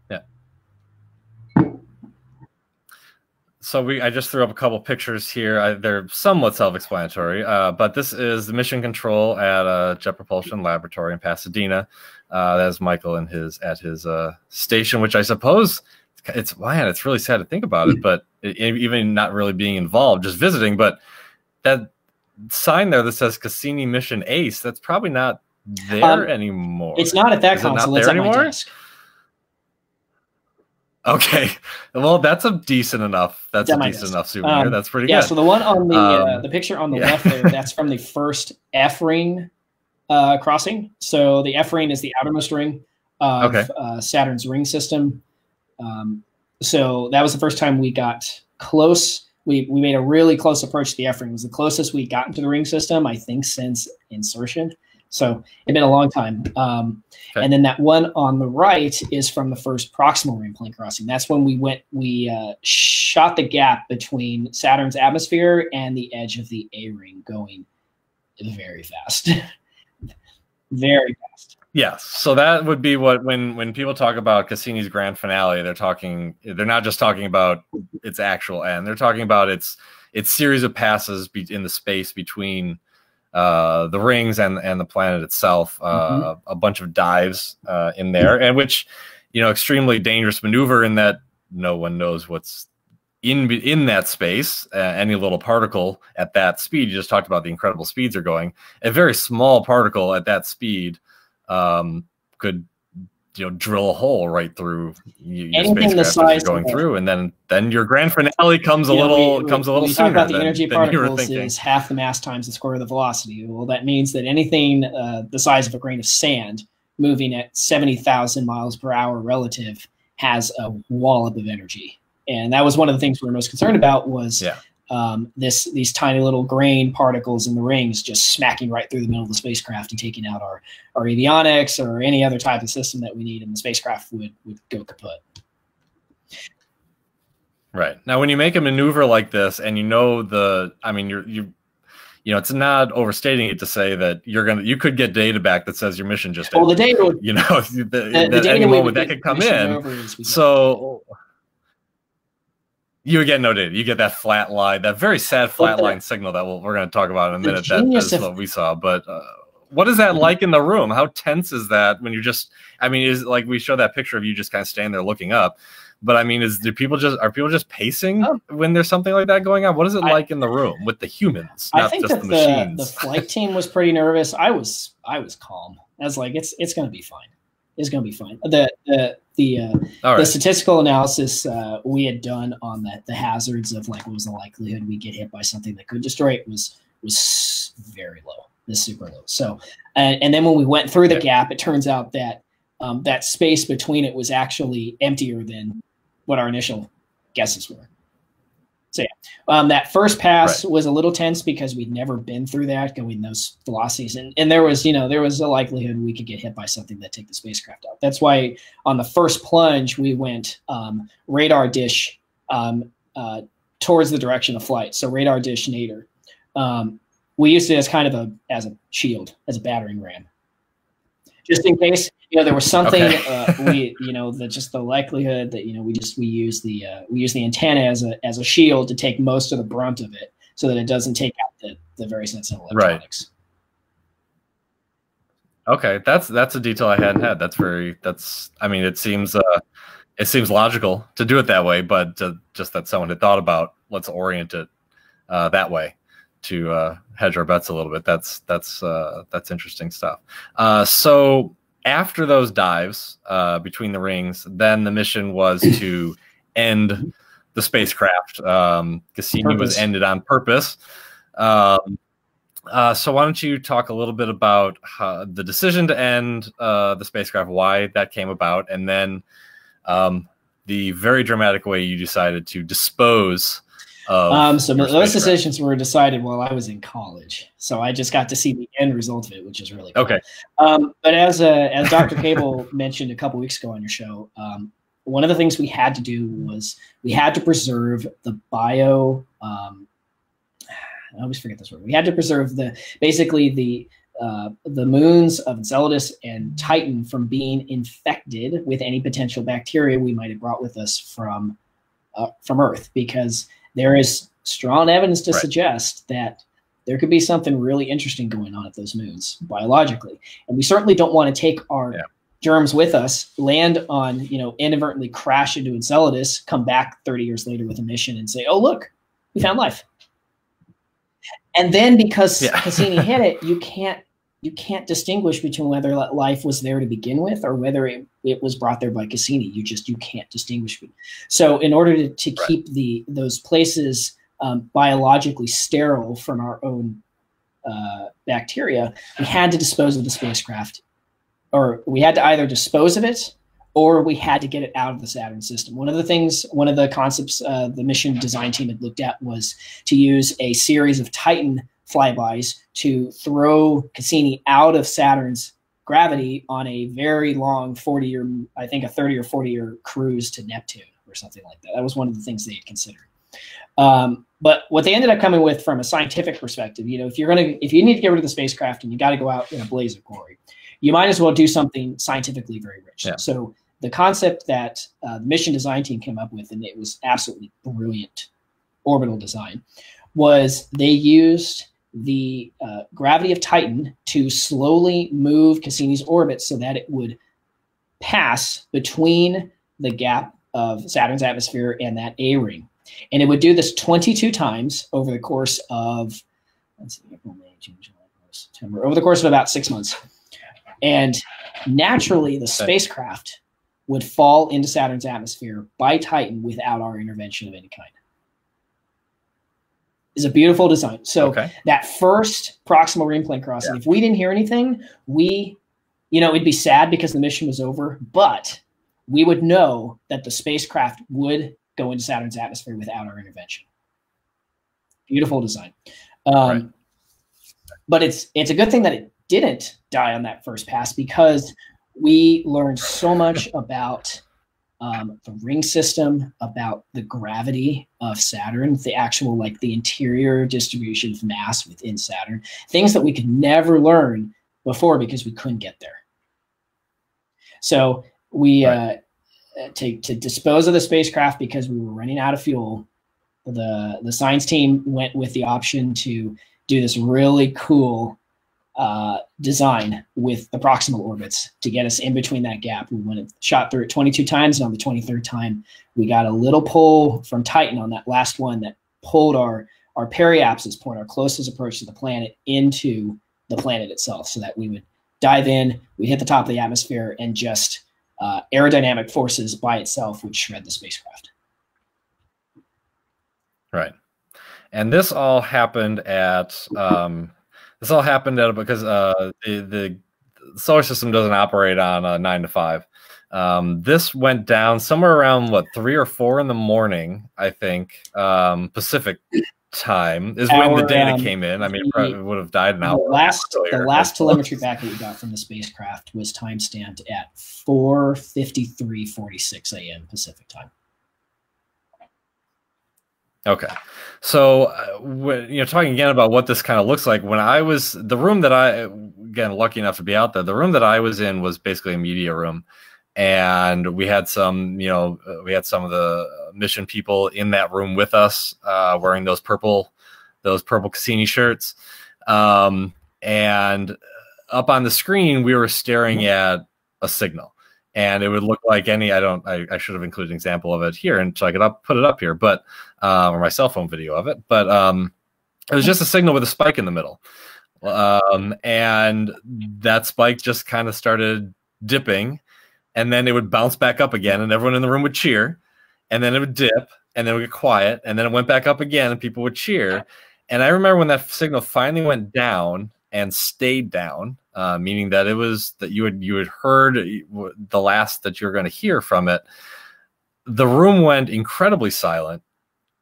Yeah. So we, I just threw up a couple pictures here. I, they're somewhat self-explanatory, uh, but this is the mission control at a Jet Propulsion Laboratory in Pasadena. Uh, that is Michael in his at his uh, station, which I suppose it's man, it's really sad to think about it, but it, even not really being involved, just visiting. But that sign there that says Cassini Mission Ace, that's probably not there Um, anymore. It's not at that Is it console. It's there at my anymore? desk. Okay, well, that's a decent enough. That's Yeah, a decent enough souvenir. Um, that's pretty Yeah. good. So the one on the uh, Um, the picture on the yeah. left there, that's from the first F ring uh, crossing. So the F ring is the outermost ring of Okay. uh, Saturn's ring system. Um, so that was the first time we got close. We, we made a really close approach to the F ring. It was the closest we gotten to the ring system, I think, since insertion. So it's been a long time. Um, Okay. And then that one on the right is from the first proximal ring plane crossing. That's when we went, we uh, shot the gap between Saturn's atmosphere and the edge of the A ring going very fast. very fast. Yes. So that would be what when when people talk about Cassini's grand finale, they're talking they're not just talking about its actual end. They're talking about its its series of passes be, in the space between uh, the rings and and the planet itself. Uh, A bunch of dives uh, in there, and which you know extremely dangerous maneuver in that no one knows what's in in that space. Uh, any little particle at that speed. You just talked about the incredible speeds are going. A very small particle at that speed um, could you know drill a hole right through your Anything the spacecraft size going through, and then then your grand finale comes a You know, little we- comes a little we talk about the than, energy particles is half the mass times the square of the velocity. Well, that means that anything uh, the size of a grain of sand moving at 70,000 miles per hour relative has a wallop of energy. And that was one of the things we were most concerned about was Yeah. Um, this these tiny little grain particles in the rings just smacking right through the middle of the spacecraft and taking out our, our avionics or any other type of system that we need, and the spacecraft would, would go kaput. Right. Now when you make a maneuver like this and you know the I mean you're you you know it's not overstating it to say that you're gonna you could get data back that says your mission just Well, the data would you know the, the, that the data any moment that could come in over is we get- so You again noted. You get that flat line, that very sad flat the- line signal that we'll, we're going to talk about in a minute. That genius of- what we saw. But uh, what is that like in the room? How tense is that when you're just? I mean, is like we show that picture of you just kind of standing there looking up. But I mean, is do people just are people just pacing Oh. when there's something like that going on? What is it I- like in the room with the humans, I not think just that the the, machines? the flight team was pretty nervous. I was I was calm. I was like, it's it's gonna be fine. It's gonna be fine. The the the uh, All the statistical analysis uh, we had done on the, the hazards of like what was the likelihood we get hit by something that could destroy it was was very low, was super low. So, and, and then when we went through the Yeah. gap, it turns out that um, that space between it was actually emptier than what our initial guesses were. So yeah, um, that first pass was a little tense because we'd never been through that going those velocities, and and there was you know there was a likelihood we could get hit by something that take the spacecraft out. That's why on the first plunge we went um, radar dish um, uh, towards the direction of flight. So radar dish nadir. Um, we used it as kind of a as a shield, as a battering ram, just in case you know there was something Okay. uh, we you know the just the likelihood that you know we just we use the uh, we use the antenna as a as a shield to take most of the brunt of it, so that it doesn't take out the the very sensitive electronics Right. Okay, that's that's a detail I hadn't had. That's very that's. I mean, it seems uh, it seems logical to do it that way, but uh, just that someone had thought about let's orient it uh, that way to uh, hedge our bets a little bit. That's that's uh, that's interesting stuff. Uh, so after those dives uh, between the rings, then the mission was to end the spacecraft. Um, Cassini was ended on purpose. Um, uh, so why don't you talk a little bit about how, the decision to end uh, the spacecraft, why that came about, and then um, the very dramatic way you decided to dispose of. Um, so those decisions were decided while I was in college, so I just got to see the end result of it, which is really cool. Okay. Um, but as uh, as Dr. Cable mentioned a couple weeks ago on your show, um, one of the things we had to do was we had to preserve the bio. Um, I always forget this word. We had to preserve the basically the uh, the moons of Enceladus and Titan from being infected with any potential bacteria we might have brought with us from uh, from Earth, because there is strong evidence to Right. suggest that there could be something really interesting going on at those moons biologically, and we certainly don't want to take our Yeah. germs with us, land on you know inadvertently crash into Enceladus, come back 30 years later with a mission, and say, "Oh look, we found life." And then because Yeah. Cassini hit it, you can't you can't distinguish between whether life was there to begin with or whether it, it was brought there by Cassini. You just you can't distinguish. between- So in order to, to Right. keep the those places um, biologically sterile from our own uh, bacteria, we had to dispose of the spacecraft, or we had to either dispose of it or we had to get it out of the Saturn system. One of the things, one of the concepts uh, the mission design team had looked at was to use a series of Titan flybys to throw Cassini out of Saturn's gravity on a very long 40 year, I think a 30 or 40 year cruise to Neptune or something like that. That was one of the things they had considered. Um, but what they ended up coming with from a scientific perspective, you know, if you're going to, if you need to get rid of the spacecraft and you got to go out in a blaze of glory, you might as well do something scientifically very rich. Yeah. So the concept that uh, the mission design team came up with, and it was absolutely brilliant orbital design, was they used the uh, gravity of Titan to slowly move Cassini's orbit so that it would pass between the gap of Saturn's atmosphere and that A ring. And it would do this 22 times over the course of, let's see, April, May, June, July, September, over the course of about six months. And naturally, the spacecraft would fall into Saturn's atmosphere by Titan without our intervention of any kind. Is a beautiful design. So okay. that first proximal ring plane crossing, Yeah. if we didn't hear anything, we, you know, it'd be sad because the mission was over, but we would know that the spacecraft would go into Saturn's atmosphere without our intervention. Beautiful design. Um, Right. But it's it's a good thing that it didn't die on that first pass because we learned so much about um, the ring system, about the gravity of Saturn, the actual like the interior distribution of mass within Saturn, things that we could never learn before because we couldn't get there. So we Right. uh, to to dispose of the spacecraft because we were running out of fuel. the the science team went with the option to do this really cool uh, design with the proximal orbits to get us in between that gap. We went and shot through it 22 times, and on the 23rd time, we got a little pull from Titan on that last one that pulled our our periapsis point, our closest approach to the planet, into the planet itself, so that we would dive in, we hit the top of the atmosphere, and just uh, aerodynamic forces by itself would shred the spacecraft. Right, and this all happened at um, this all happened at because uh, the, the solar system doesn't operate on a nine to five. Um, this went down somewhere around what three or four in the morning, I think, um, Pacific time is Our, when the data um, came in. I mean, it would have died an hour. The last, earlier, the last telemetry packet we got from the spacecraft was time stamped at 4:53:46 a.m. Pacific time. Okay, so uh, when you know talking again about what this kind of looks like, when I was the room that I again lucky enough to be out there, the room that I was in was basically a media room. And we had some you know uh, we had some of the mission people in that room with us uh, wearing those purple those purple cassini shirts. Um, and up on the screen we were staring at a signal and it would look like any i don't i, I should have included an example of it here and so i could up put it up here but um, or my cell phone video of it but um, it was just a signal with a spike in the middle um, and that spike just kind of started dipping and then it would bounce back up again, and everyone in the room would cheer, and then it would dip, and then it would get quiet, and then it went back up again, and people would cheer. And I remember when that signal finally went down and stayed down, uh, meaning that it was that you had you had heard the last that you're going to hear from it. The room went incredibly silent,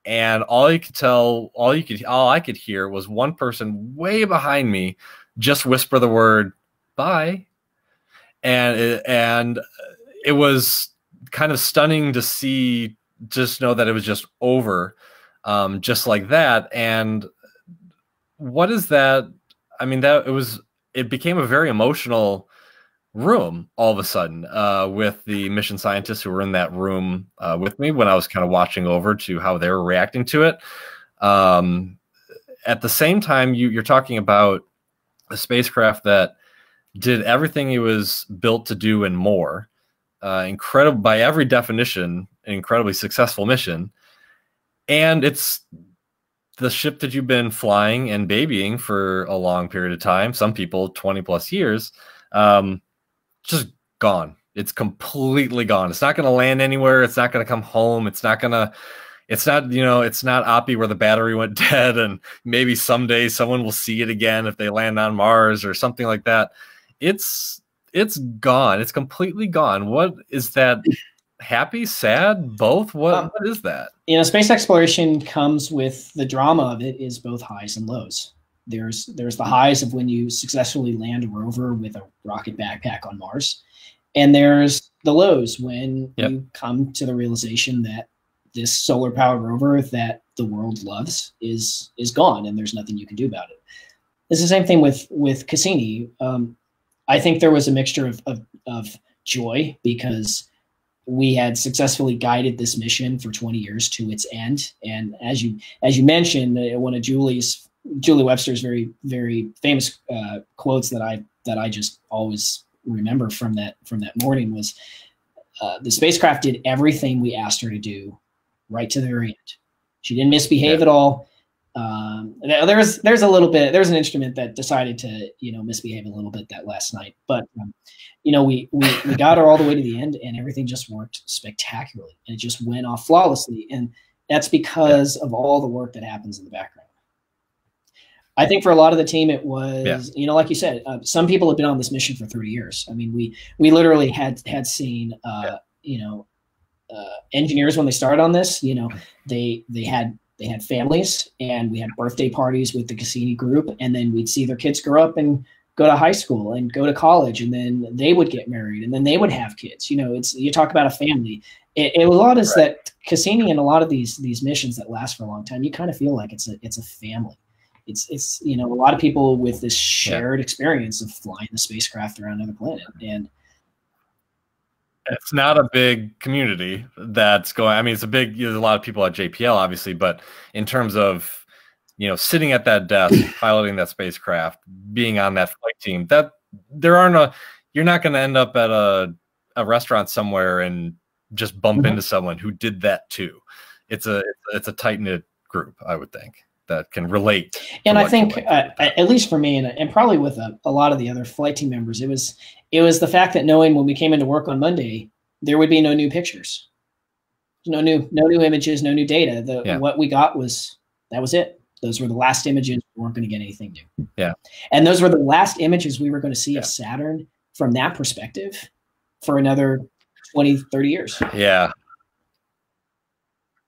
and all you could tell, all you could, all I could hear was one person way behind me just whisper the word "bye," and it, and it was kind of stunning to see just know that it was just over um, just like that and what is that i mean that it was it became a very emotional room all of a sudden uh, with the mission scientists who were in that room uh, with me when i was kind of watching over to how they were reacting to it um, at the same time you, you're talking about a spacecraft that did everything it was built to do and more. Uh, incredible by every definition, incredibly successful mission. And it's the ship that you've been flying and babying for a long period of time. Some people 20 plus years, um, just gone. It's completely gone. It's not going to land anywhere. It's not going to come home. It's not going to it's not you know it's not oppie where the battery went dead and maybe someday someone will see it again if they land on mars or something like that it's it's gone. It's completely gone. What is that? Happy, sad, both? What um, what is that? You know, space exploration comes with the drama of it is both highs and lows. There's there's the highs of when you successfully land a rover with a rocket backpack on Mars, and there's the lows when yep. you come to the realization that this solar powered rover that the world loves is is gone and there's nothing you can do about it. It's the same thing with with Cassini. Um, I think there was a mixture of, of, of joy because we had successfully guided this mission for 20 years to its end. And as you as you mentioned, uh, one of Julie's Julie Webster's very very famous uh, quotes that I that I just always remember from that from that morning was uh, the spacecraft did everything we asked her to do right to the very end. She didn't misbehave yeah. at all. Um, there's there's a little bit there's an instrument that decided to you know misbehave a little bit that last night, but um, you know we, we we got her all the way to the end and everything just worked spectacularly and it just went off flawlessly and that's because of all the work that happens in the background. I think for a lot of the team, it was yeah. you know like you said, uh, some people have been on this mission for 30 years. I mean we we literally had had seen uh, yeah. you know uh, engineers when they started on this, you know they they had they had families and we had birthday parties with the Cassini group. And then we'd see their kids grow up and go to high school and go to college. And then they would get married and then they would have kids. You know, it's, you talk about a family. It, it a lot is right. that Cassini and a lot of these, these missions that last for a long time, you kind of feel like it's a, it's a family. It's, it's, you know, a lot of people with this shared yeah. experience of flying the spacecraft around another planet. And, it's not a big community that's going. I mean, it's a big. There's a lot of people at JPL, obviously, but in terms of you know sitting at that desk, piloting that spacecraft, being on that flight team, that there aren't a. You're not going to end up at a a restaurant somewhere and just bump mm-hmm. into someone who did that too. It's a it's a tight knit group, I would think, that can relate. And I think, uh, at least for me, and, and probably with a, a, lot of the other flight team members, it was it was the fact that knowing when we came into work on Monday, there would be no new pictures, no new no new images, no new data. The yeah. what we got was that was it. Those were the last images. We weren't going to get anything new. Yeah. And those were the last images we were going to see yeah. of Saturn from that perspective for another 20, 30 years. Yeah.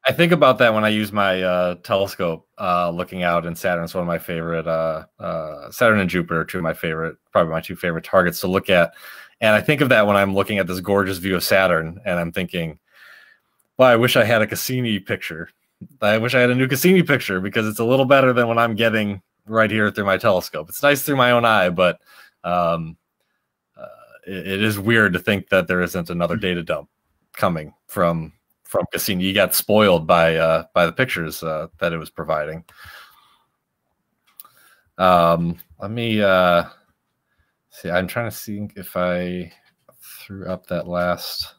I think about that when I use my uh, telescope uh, looking out in Saturn. It's one of my favorite, uh, uh, Saturn and Jupiter, two of my favorite, probably my two favorite targets to look at. And I think of that when I'm looking at this gorgeous view of Saturn and I'm thinking, well, I wish I had a Cassini picture. I wish I had a new Cassini picture because it's a little better than what I'm getting right here through my telescope. It's nice through my own eye, but um, uh, it, it is weird to think that there isn't another mm-hmm. data dump coming from from Cassini. You got spoiled by uh, by the pictures uh, that it was providing. Um, let me uh, see. I'm trying to see if I threw up that last.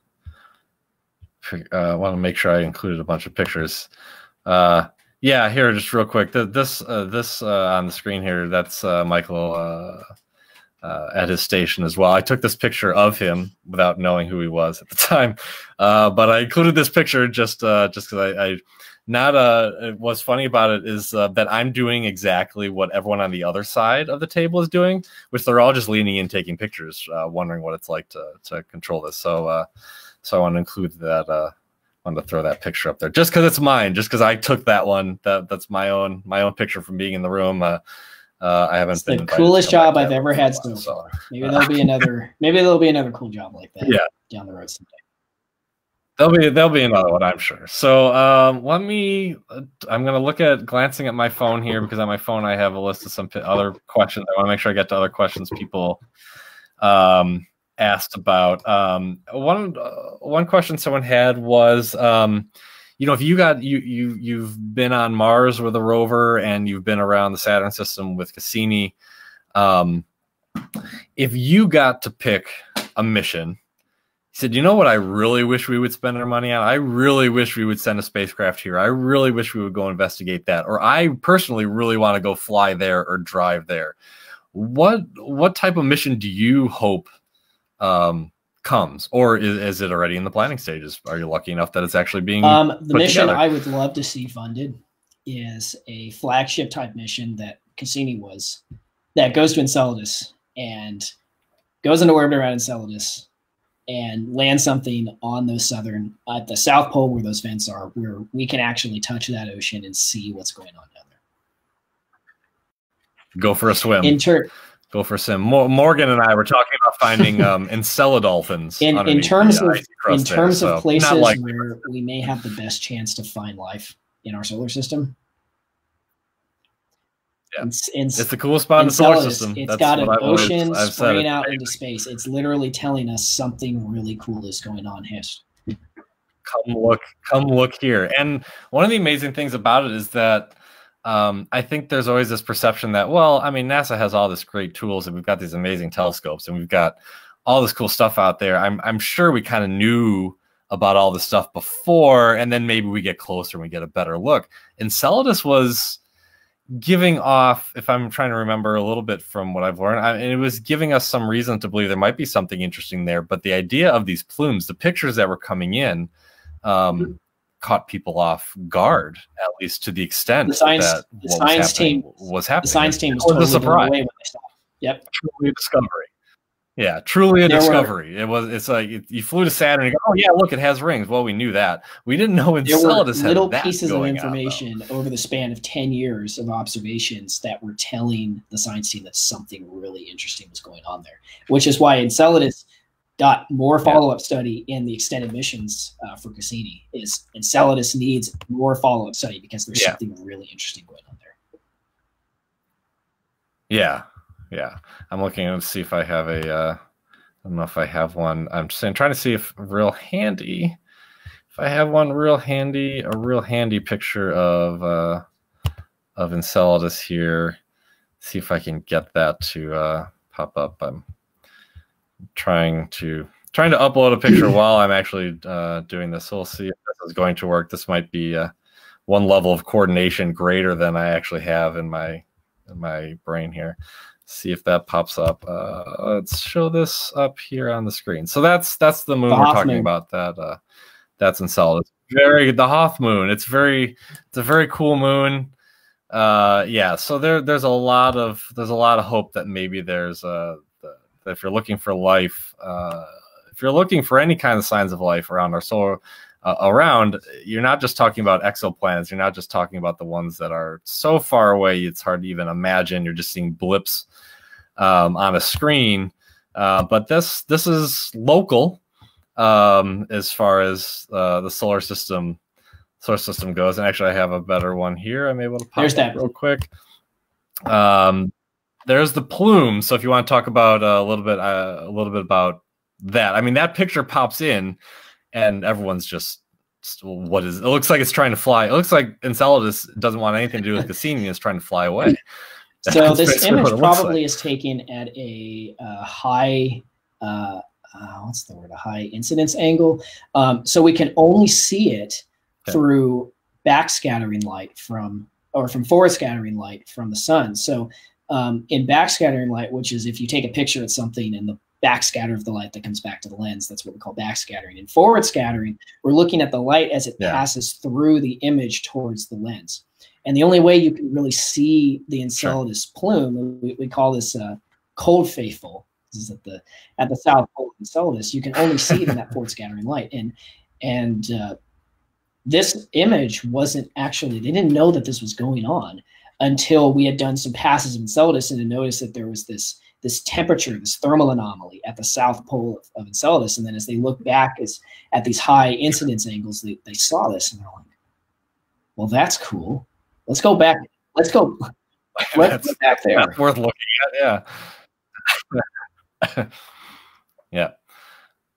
Uh, I want to make sure I included a bunch of pictures. Uh, yeah, here, just real quick. This uh, this uh, on the screen here. That's uh, Michael uh, at his station as well. I took this picture of him without knowing who he was at the time, uh, but I included this picture just uh, just because I, I, not uh what's funny about it is uh, that I'm doing exactly what everyone on the other side of the table is doing, which they're all just leaning in, taking pictures, uh, wondering what it's like to to control this. So uh, so I want to include that. Uh, wanted to throw that picture up there just because it's mine, just because I took that one. That that's my own my own picture from being in the room. Uh, I haven't it's been the coolest job I've ever had so far. Maybe there'll be another. Maybe there'll be another cool job like that. Yeah. down the road someday. There'll be there'll be another one, I'm sure. So um, let me. I'm gonna look at glancing at my phone here because on my phone I have a list of some other questions. I want to make sure I get to other questions people um, asked about. Um, one uh, one question someone had was. Um, you know, if you got you you you've been on Mars with a rover and you've been around the Saturn system with Cassini, um, if you got to pick a mission, he said, "You know what? I really wish we would spend our money on. I really wish we would send a spacecraft here. I really wish we would go investigate that. Or I personally really want to go fly there or drive there. What what type of mission do you hope um, comes, or is, is, it already in the planning stages? Are you lucky enough that it's actually being? Um, the mission together? I would love to see funded is a flagship type mission that Cassini was, that goes to Enceladus and goes into orbit around Enceladus and land something on those southern at the south pole where those vents are, where we can actually touch that ocean and see what's going on down there. Go for a swim. In, ter- Go for some. Morgan and I were talking about finding um, enceladolphins. In, in terms of in terms there, of so places where we may have the best chance to find life in our solar system. Yeah. It's, it's, it's the coolest spot in the solar system. It's That's got an ocean spraying out into space. It's literally telling us something really cool is going on here. Come look, come look here. And one of the amazing things about it is that um, I think there's always this perception that, well, I mean, NASA has all this great tools and we've got these amazing telescopes and we've got all this cool stuff out there. I'm, I'm sure we kind of knew about all this stuff before, and then maybe we get closer and we get a better look. Enceladus was giving off, if I'm trying to remember a little bit from what I've learned, I, it was giving us some reason to believe there might be something interesting there. But the idea of these plumes, the pictures that were coming in, um, caught people off guard, at least to the extent the science, that the science was team was happening. The science team was, totally a surprise. Yep, truly a discovery. Yeah, truly a there discovery. Were, it was. It's like it, you flew to Saturn. and go, oh yeah, look, it has rings. Well, we knew that. We didn't know Enceladus had little pieces of information on, over the span of ten years of observations that were telling the science team that something really interesting was going on there. Which is why Enceladus got more follow-up study in the extended missions uh, for Cassini is Enceladus needs more follow-up study because there's yeah. something really interesting going on there. Yeah, yeah. I'm looking to see if I have a uh, I don't know if I have one. I'm just saying, trying to see if real handy, if I have one real handy, a real handy picture of uh, of Enceladus here. See if I can get that to uh, pop up. I'm trying to trying to upload a picture while I'm actually uh, doing this. So we'll see if this is going to work. This might be uh, one level of coordination greater than I actually have in my in my brain here see if that pops up. Uh, let's show this up here on the screen. So that's that's the moon the we're talking about. That uh, that's Enceladus. Very the Hoth moon. It's very it's a very cool moon. Uh, yeah. So there there's a lot of there's a lot of hope that maybe there's the, if you're looking for life, uh, if you're looking for any kind of signs of life around our solar uh, around, you're not just talking about exoplanets. You're not just talking about the ones that are so far away it's hard to even imagine. You're just seeing blips um, on a screen. Uh, but this this is local um, as far as uh, the solar system solar system goes. And actually, I have a better one here. I'm able to pop there's that real quick. Um, there's the plume. So if you want to talk about uh, a little bit uh, a little bit about that, I mean that picture pops in, and everyone's just what is it looks like it's trying to fly. It looks like Enceladus doesn't want anything to do with Cassini. It's trying to fly away. So this image probably like. is taken at a uh, high, uh, uh, what's the word, a high incidence angle. Um, so we can only see it okay. through backscattering light from, or from forward scattering light from the sun. So um, in backscattering light, which is if you take a picture of something and the backscatter of the light that comes back to the lens, that's what we call backscattering. In forward scattering, we're looking at the light as it yeah. passes through the image towards the lens. And the only way you can really see the Enceladus sure. plume, we, we, call this uh, cold faithful. This is at the at the south pole of Enceladus. You can only see it in that forward scattering light, and and uh, this image wasn't actually. They didn't know that this was going on until we had done some passes of Enceladus and noticed that there was this this temperature, this thermal anomaly at the south pole of, of Enceladus. And then as they look back as at these high incidence angles, they, they saw this and they're like, well, that's cool. Let's go back. Let's go. Let's go back there. That's worth looking at. Yeah. yeah.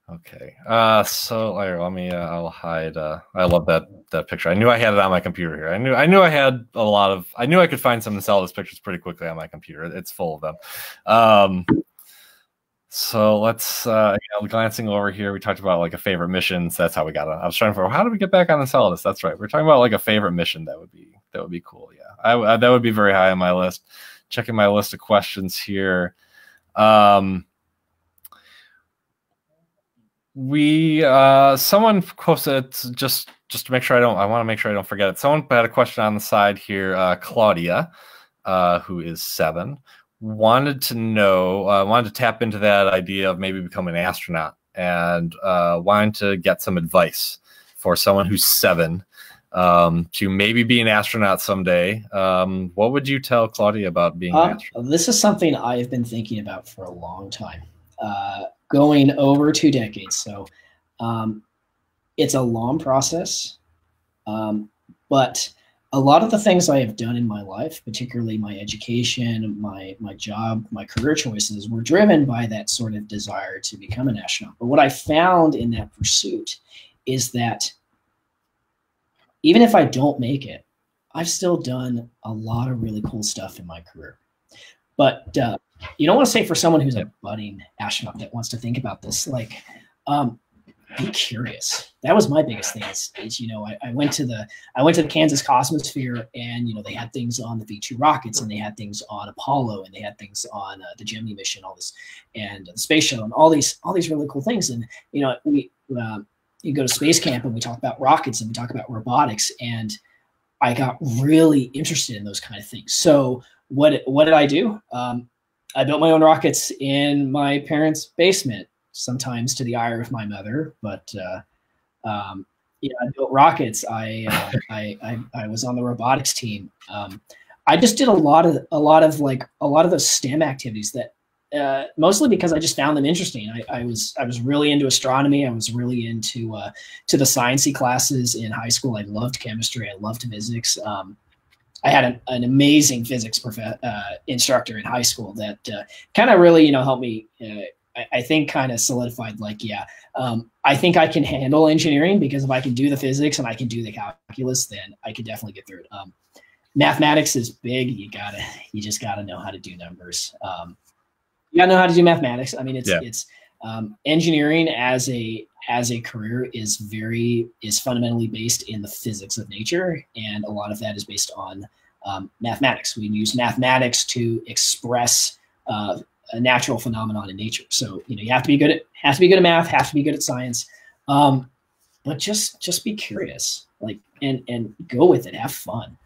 Okay. Uh, so let me. Uh, I'll hide. Uh, I love that that picture. I knew I had it on my computer here. I knew. I knew I had a lot of. I knew I could find some Enceladus pictures pretty quickly on my computer. It's full of them. Um, so let's uh, you know, glancing over here. We talked about like a favorite mission. So that's how we got on. I was trying to. How do we get back on Enceladus? That's right. We're talking about like a favorite mission. That would be that would be cool. Yeah, I, I, that would be very high on my list. Checking my list of questions here. Um, we uh, someone posted just just to make sure I don't. I want to make sure I don't forget it. Someone had a question on the side here. Uh, Claudia, uh, who is seven wanted to know, uh, wanted to tap into that idea of maybe becoming an astronaut and uh, wanted to get some advice for someone who's seven um, to maybe be an astronaut someday. Um, what would you tell Claudia about being uh, This is something I've been thinking about for a long time, uh, going over two decades. So um, it's a long process, um, but a lot of the things I have done in my life, particularly my education, my my job, my career choices, were driven by that sort of desire to become an astronaut. But what I found in that pursuit is that even if I don't make it, I've still done a lot of really cool stuff in my career. But uh, you don't want to say for someone who's a budding astronaut that wants to think about this, like um, be curious. That was my biggest thing. Is, is you know, I, I, went to the I went to the Kansas Cosmosphere, and you know, they had things on the V two rockets, and they had things on Apollo, and they had things on uh, the Gemini mission, all this, and the space shuttle, and all these all these really cool things. And you know, we uh, you go to space camp, and we talk about rockets, and we talk about robotics, and I got really interested in those kind of things. So what what did I do? Um, I built my own rockets in my parents' basement sometimes to the ire of my mother, but uh, um, know, I built rockets. I, uh, I, I, I was on the robotics team. Um, I just did a lot of a lot of like a lot of those STEM activities that uh, mostly because I just found them interesting. I, I, was I was really into astronomy. I was really into uh, to the sciencey classes in high school. I loved chemistry. I loved physics. Um, I had an, an amazing physics prof- uh, instructor in high school that uh, kind of really you know helped me uh, I, I think kind of solidified like, yeah, um, I think I can handle engineering because if I can do the physics and I can do the calculus, then I can definitely get through it. Um, mathematics is big. You gotta, you just gotta know how to do numbers. Um, you gotta know how to do mathematics. I mean, it's, yeah. it's, um, engineering as a as a career is very is fundamentally based in the physics of nature and a lot of that is based on um, mathematics. We use mathematics to express uh, a natural phenomenon in nature. So you know you have to be good at have to be good at math have to be good at science. Um, but just just be curious like and and go with it. Have fun.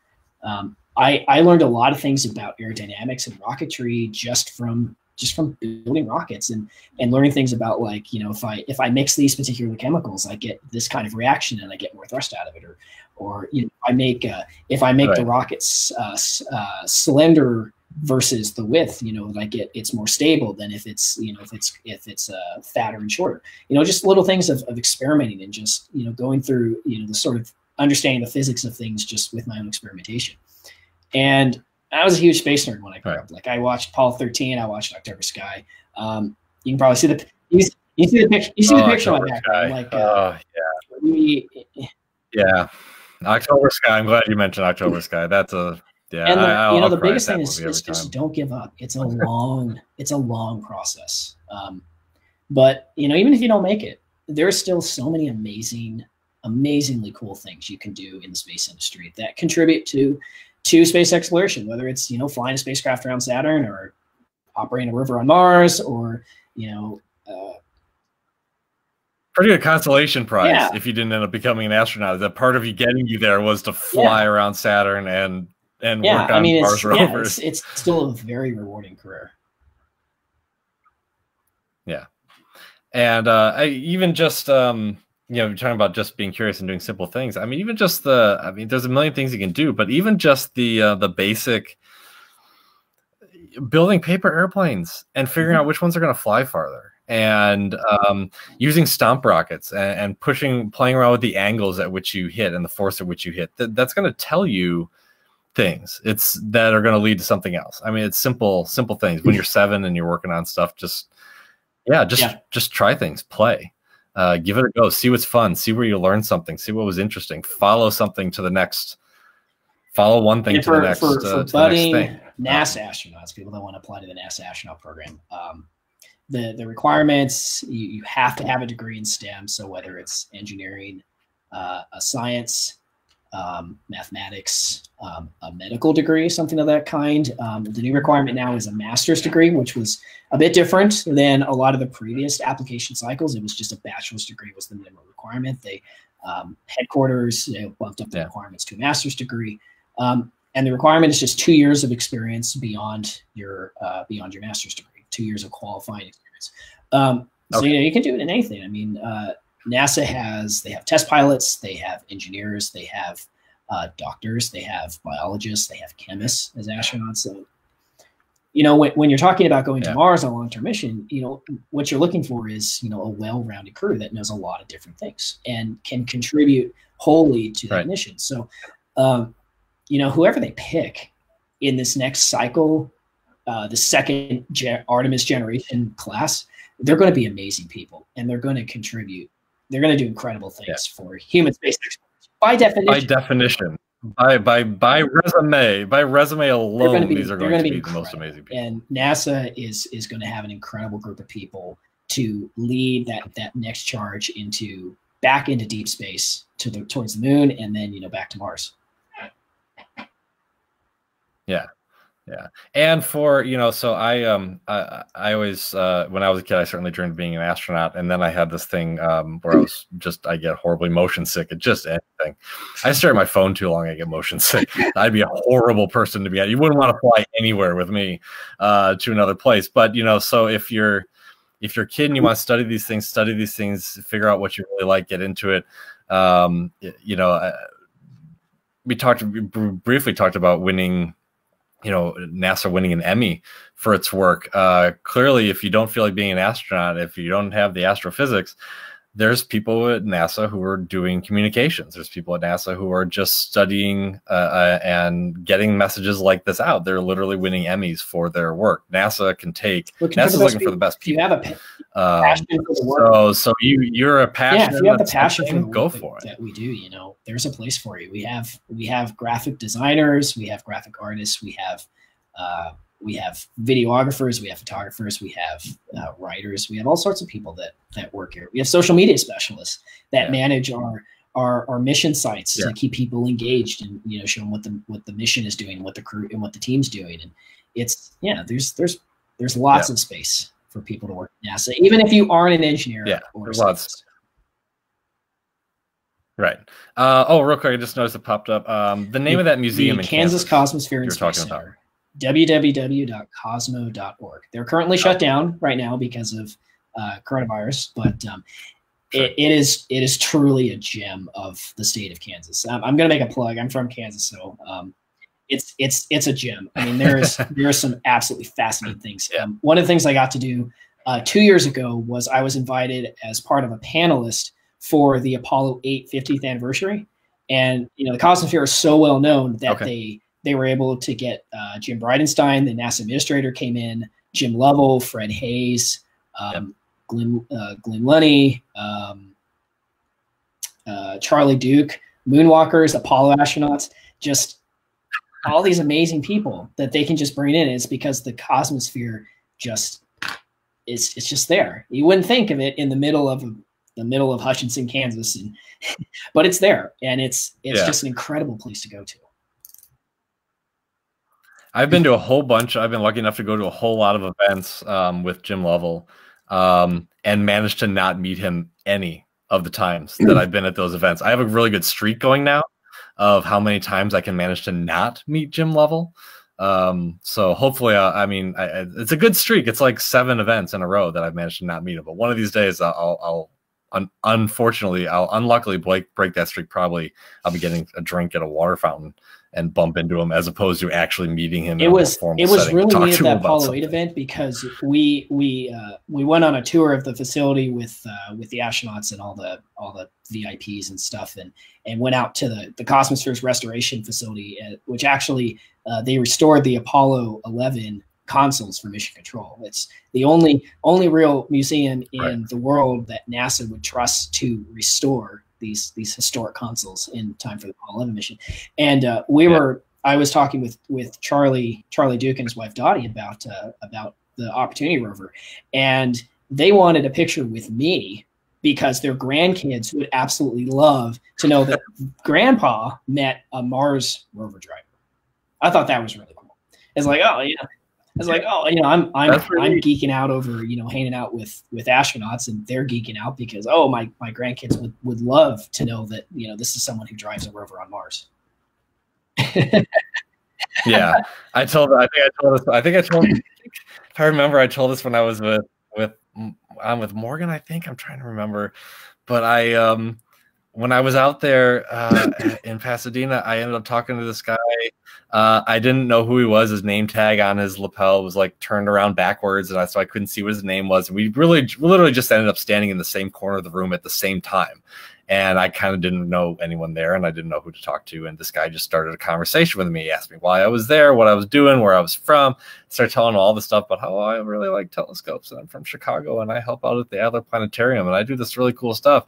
Um, I, I learned a lot of things about aerodynamics and rocketry just from just from building rockets and and learning things about like you know if I if I mix these particular chemicals, I get this kind of reaction and I get more thrust out of it, or or you know I make uh, if I make right. the rockets uh, uh, cylinder versus the width, you know, like it it's more stable than if it's you know if it's if it's uh, fatter and shorter. You know, just little things of, of experimenting and just you know going through you know the sort of understanding the physics of things just with my own experimentation. And I was a huge space nerd when I grew right. up. Like I watched Apollo 13, I watched October Sky. Um, you can probably see the you, you see the picture. You see oh, the picture on that. Like, uh, oh yeah, we, yeah, October Sky. I'm glad you mentioned October Sky. That's a yeah. And the, I, you know the biggest thing is, is just don't give up. It's a long it's a long process. Um, but you know even if you don't make it, there's still so many amazing amazingly cool things you can do in the space industry that contribute to to space exploration, whether it's you know flying a spacecraft around Saturn or operating a rover on Mars or you know. Uh, Pretty good consolation prize yeah. if you didn't end up becoming an astronaut. That part of you getting you there was to fly yeah. around Saturn and and yeah, work on I mean, Mars it's, rovers. Yeah, it's, it's still a very rewarding career. Yeah, and uh, I, even just um, you know, you're talking about just being curious and doing simple things. I mean, even just the, I mean, there's a million things you can do, but even just the uh, the basic building paper airplanes and figuring mm-hmm. out which ones are going to fly farther and um, using stomp rockets and, and, pushing, playing around with the angles at which you hit and the force at which you hit. Th- that's going to tell you things. It's that are going to lead to something else. I mean, it's simple, simple things. When you're seven and you're working on stuff, just yeah, just yeah. just try things, play. Uh, give it a go. See what's fun. See where you learn something. See what was interesting. Follow something to the next. Follow one thing for, to the next. For, uh, for budding NASA astronauts, people that want to apply to the NASA astronaut program, um, the the requirements you, you have to have a degree in STEM. So whether it's engineering, uh, a science, um, mathematics, um, a medical degree, something of that kind. Um, the new requirement now is a master's degree, which was a bit different than a lot of the previous application cycles. It was just a bachelor's degree was the minimum requirement. They um, headquarters you know, bumped up the requirements to a master's degree, um, and the requirement is just two years of experience beyond your uh, beyond your master's degree, two years of qualifying experience. Um, so okay. you know you can do it in anything. I mean. Uh, NASA has they have test pilots, they have engineers, they have uh, doctors, they have biologists, they have chemists as astronauts. So, you know, when, when you're talking about going yeah. to Mars on a long-term mission, you know, what you're looking for is, you know, a well-rounded crew that knows a lot of different things and can contribute wholly to that right. mission. So, um, you know, whoever they pick in this next cycle, uh, the second ge- Artemis generation class, they're going to be amazing people and they're going to contribute they're going to do incredible things yeah. for human space exploration by definition. By definition, by by by resume, by resume alone, be, these are going to be, be the most amazing people. And NASA is is going to have an incredible group of people to lead that that next charge into back into deep space to the towards the moon and then you know back to Mars. Yeah, yeah. And for you know so i um i, I always uh when i was a kid i certainly dreamed of being an astronaut and then i had this thing um where i was just i get horribly motion sick at just anything. I stare at my phone too long i get motion sick. I'd be a horrible person to be at. You wouldn't want to fly anywhere with me uh to another place. But you know so if you're if you're a kid and you want to study these things study these things figure out what you really like get into it. Um you know uh, we talked we briefly talked about winning you know NASA winning an Emmy for its work. Uh, clearly, if you don't feel like being an astronaut, if you don't have the astrophysics, there's people at NASA who are doing communications. There's people at NASA who are just studying uh, uh, and getting messages like this out. They're literally winning Emmys for their work. NASA can take. Looking NASA's for the best looking for the best If you have a Um, passion for the work, so, so you you're a passion. yeah, if you have the passion the go for it. that we do, you know, there's a place for you. We have we have graphic designers, we have graphic artists, we have uh, we have videographers, we have photographers, we have uh, writers, we have all sorts of people that that work here. We have social media specialists that Yeah. manage our our, our mission sites Yeah. to keep people engaged and you know show them what the what the mission is doing, what the crew and what the team's doing, and it's yeah, there's there's there's lots of space for people to work at NASA, even if you aren't an engineer. Yeah, or there's lots. Right. Uh, oh, real quick, I just noticed it popped up. Um, the name of that museum the in Kansas, Cosmosphere you and Space talking about. Www.cosmo.org. They're currently shut down right now because of uh, coronavirus, but um, Sure. it, it is it is truly a gem of the state of Kansas. Um, I'm going to make a plug. I'm from Kansas, so um, it's it's it's a gem. I mean, there is there are some absolutely fascinating things. Um, one of the things I got to do uh, two years ago was I was invited as part of a panelist for the Apollo 8 50th anniversary, and you know the Cosmosphere is so well known that Okay. they they were able to get uh, Jim Bridenstine, the NASA administrator, came in, Jim Lovell, Fred Haise, um, Glenn, uh, Glynn Lunney, um, uh, Charlie Duke, Moonwalkers, Apollo astronauts, just all these amazing people that they can just bring in. It's because the Cosmosphere just is it's just there. You wouldn't think of it in the middle of the middle of Hutchinson, Kansas, and but it's there, and it's it's Yeah. just an incredible place to go to. I've been to a whole bunch. I've been lucky enough to go to a whole lot of events um, with Jim Lovell um, and managed to not meet him any of the times that I've been at those events. I have a really good streak going now of how many times I can manage to not meet Jim Lovell. Um, so hopefully, uh, I mean, I, it's a good streak. It's like seven events in a row that I've managed to not meet him. But one of these days, I'll, I'll un- unfortunately, I'll unluckily break break that streak. Probably, I'll be getting a drink at a water fountain and bump into him as opposed to actually meeting him. in it was it was really neat at that Apollo 8 event because we we uh, we went on a tour of the facility with uh, with the astronauts and all the all the VIPs and stuff and and went out to the the Cosmosphere's restoration facility uh, which actually uh, they restored the Apollo 11 consoles for mission control. It's the only only real museum in Right. the world that NASA would trust to restore these these historic consoles in time for the Apollo 11 mission. And uh, we Yeah. were I was talking with with Charlie Charlie Duke and his wife Dottie about uh, about the Opportunity rover, and they wanted a picture with me because their grandkids would absolutely love to know that Grandpa met a Mars rover driver. I thought that was really cool. It's like, oh yeah. It's like, oh, you know, I'm I'm I'm neat. geeking out over, you know, hanging out with with astronauts and they're geeking out because oh my my grandkids would, would love to know that, you know, this is someone who drives a rover on Mars. yeah, I told. I think I told this. I think I told. If I remember, I told this when I was with with I'm with Morgan. I think I'm trying to remember, but I um when I was out there uh, in Pasadena, I ended up talking to this guy. Uh, I didn't know who he was. His name tag on his lapel was like turned around backwards, and I so I couldn't see what his name was. We really, literally, just ended up standing in the same corner of the room at the same time and I kind of didn't know anyone there, and I didn't know who to talk to. And this guy just started a conversation with me. He asked me why I was there, what I was doing, where I was from. Started telling all the stuff about how I really like telescopes, and I'm from Chicago, and I help out at the Adler Planetarium, and I do this really cool stuff.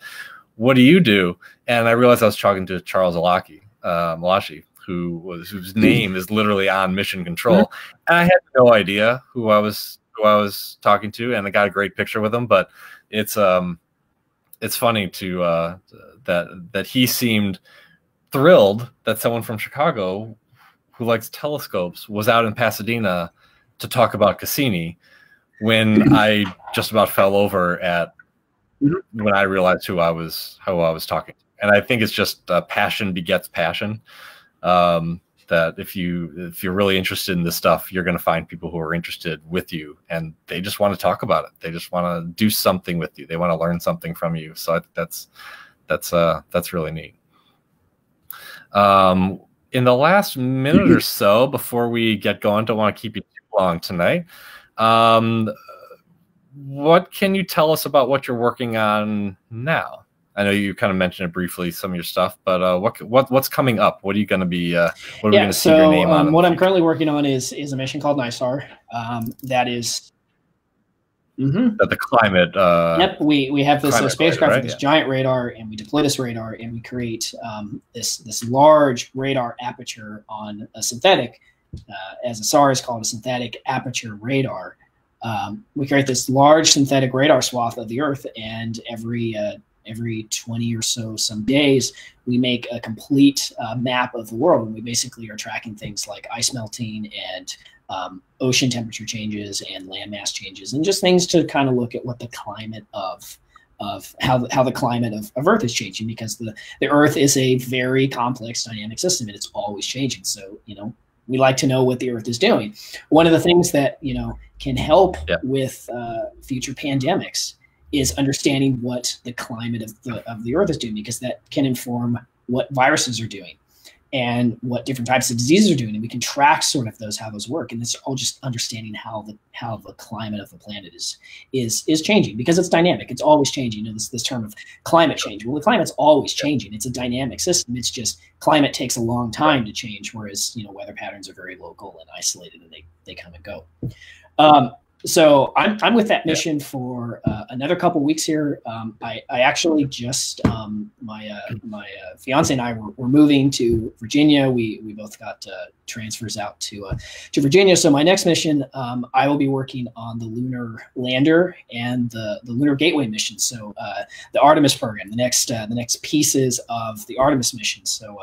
What do you do? And I realized I was talking to Charles Elachi, uh, Malachi, who was whose name is literally on mission control, and I had no idea who I was who I was talking to, and I got a great picture with him, but it's um it's funny to uh, that that he seemed thrilled that someone from Chicago who likes telescopes was out in Pasadena to talk about Cassini when I just about fell over at Mhm. when I realized who I was who I was talking. And I think it's just uh, passion begets passion. Um, that if you if you're really interested in this stuff, you're going to find people who are interested with you, and they just want to talk about it. They just want to do something with you. They want to learn something from you. So I think that's that's uh that's really neat. Um, in the last minute or so before we get going, don't want to keep you too long tonight. Um, what can you tell us about what you're working on now? I know you kind of mentioned it briefly, some of your stuff, but uh, what what what's coming up? What are you going to be? Uh, what are yeah, we going to so, see your name um, on? What I'm currently working on is is a mission called NISAR. Um, that is Mm-hmm. That the climate. Uh, yep, we we have this uh, spacecraft right? with this yeah. giant radar, and we deploy this radar, and we create um, this this large radar aperture on a synthetic, uh, as a SAR is called, a synthetic aperture radar. Um, we create this large synthetic radar swath of the Earth, and every uh, every 20 or so some days we make a complete uh, map of the world and we basically are tracking things like ice melting and um, ocean temperature changes and landmass changes, and just things to kind of look at what the climate of of how, how the climate of, of Earth is changing because the, the Earth is a very complex dynamic system and it's always changing. So, you know, we like to know what the Earth is doing. One of the things that, you know, can help yeah. with uh, future pandemics is understanding what the climate of the, of the Earth is doing because that can inform what viruses are doing and what different types of diseases are doing. And we can track sort of those how those work. And it's all just understanding how the how the climate of the planet is is is changing because it's dynamic. It's always changing. You know this this term of climate change. Well the climate's always changing. It's a dynamic system. It's just climate takes a long time to change whereas you know weather patterns are very local and isolated and they they come and go um, so I'm, I'm with that mission for uh, another couple weeks here. Um, I, I actually just um, my uh, my uh, fiance and I were, were, moving to Virginia. We we both got uh, transfers out to uh, to Virginia. So my next mission, um, I will be working on the lunar lander and the the lunar gateway mission. So uh, the Artemis program, the next the next pieces of the Artemis mission. So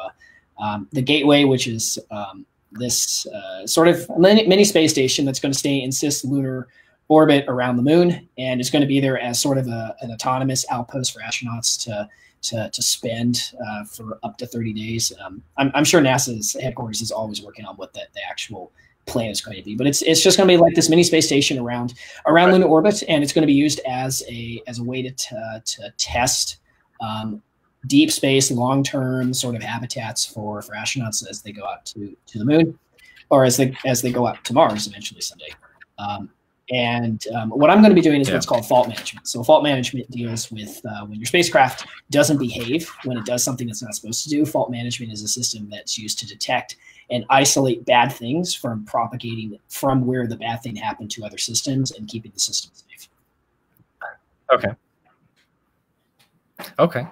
um, the gateway, which is um, this uh, sort of mini space station that's going to stay in cislunar orbit around the moon and is going to be there as sort of a, an autonomous outpost for astronauts to to, to spend uh, for up to 30 days. Um, I'm, I'm, sure NASA's headquarters is always working on what the, the actual plan is going to be, but it's it's just going to be like this mini space station around around right. lunar orbit, and it's going to be used as a as a way to to, to test um, deep space, long term sort of habitats for for astronauts as they go out to to the moon, or as they as they go out to Mars eventually someday. Um, and um, what I'm going to be doing is yeah. what's called fault management. So fault management deals with uh, when your spacecraft doesn't behave, when it does something it's not supposed to do. Fault management is a system that's used to detect and isolate bad things from propagating from where the bad thing happened to other systems and keeping the system safe. Okay. Okay.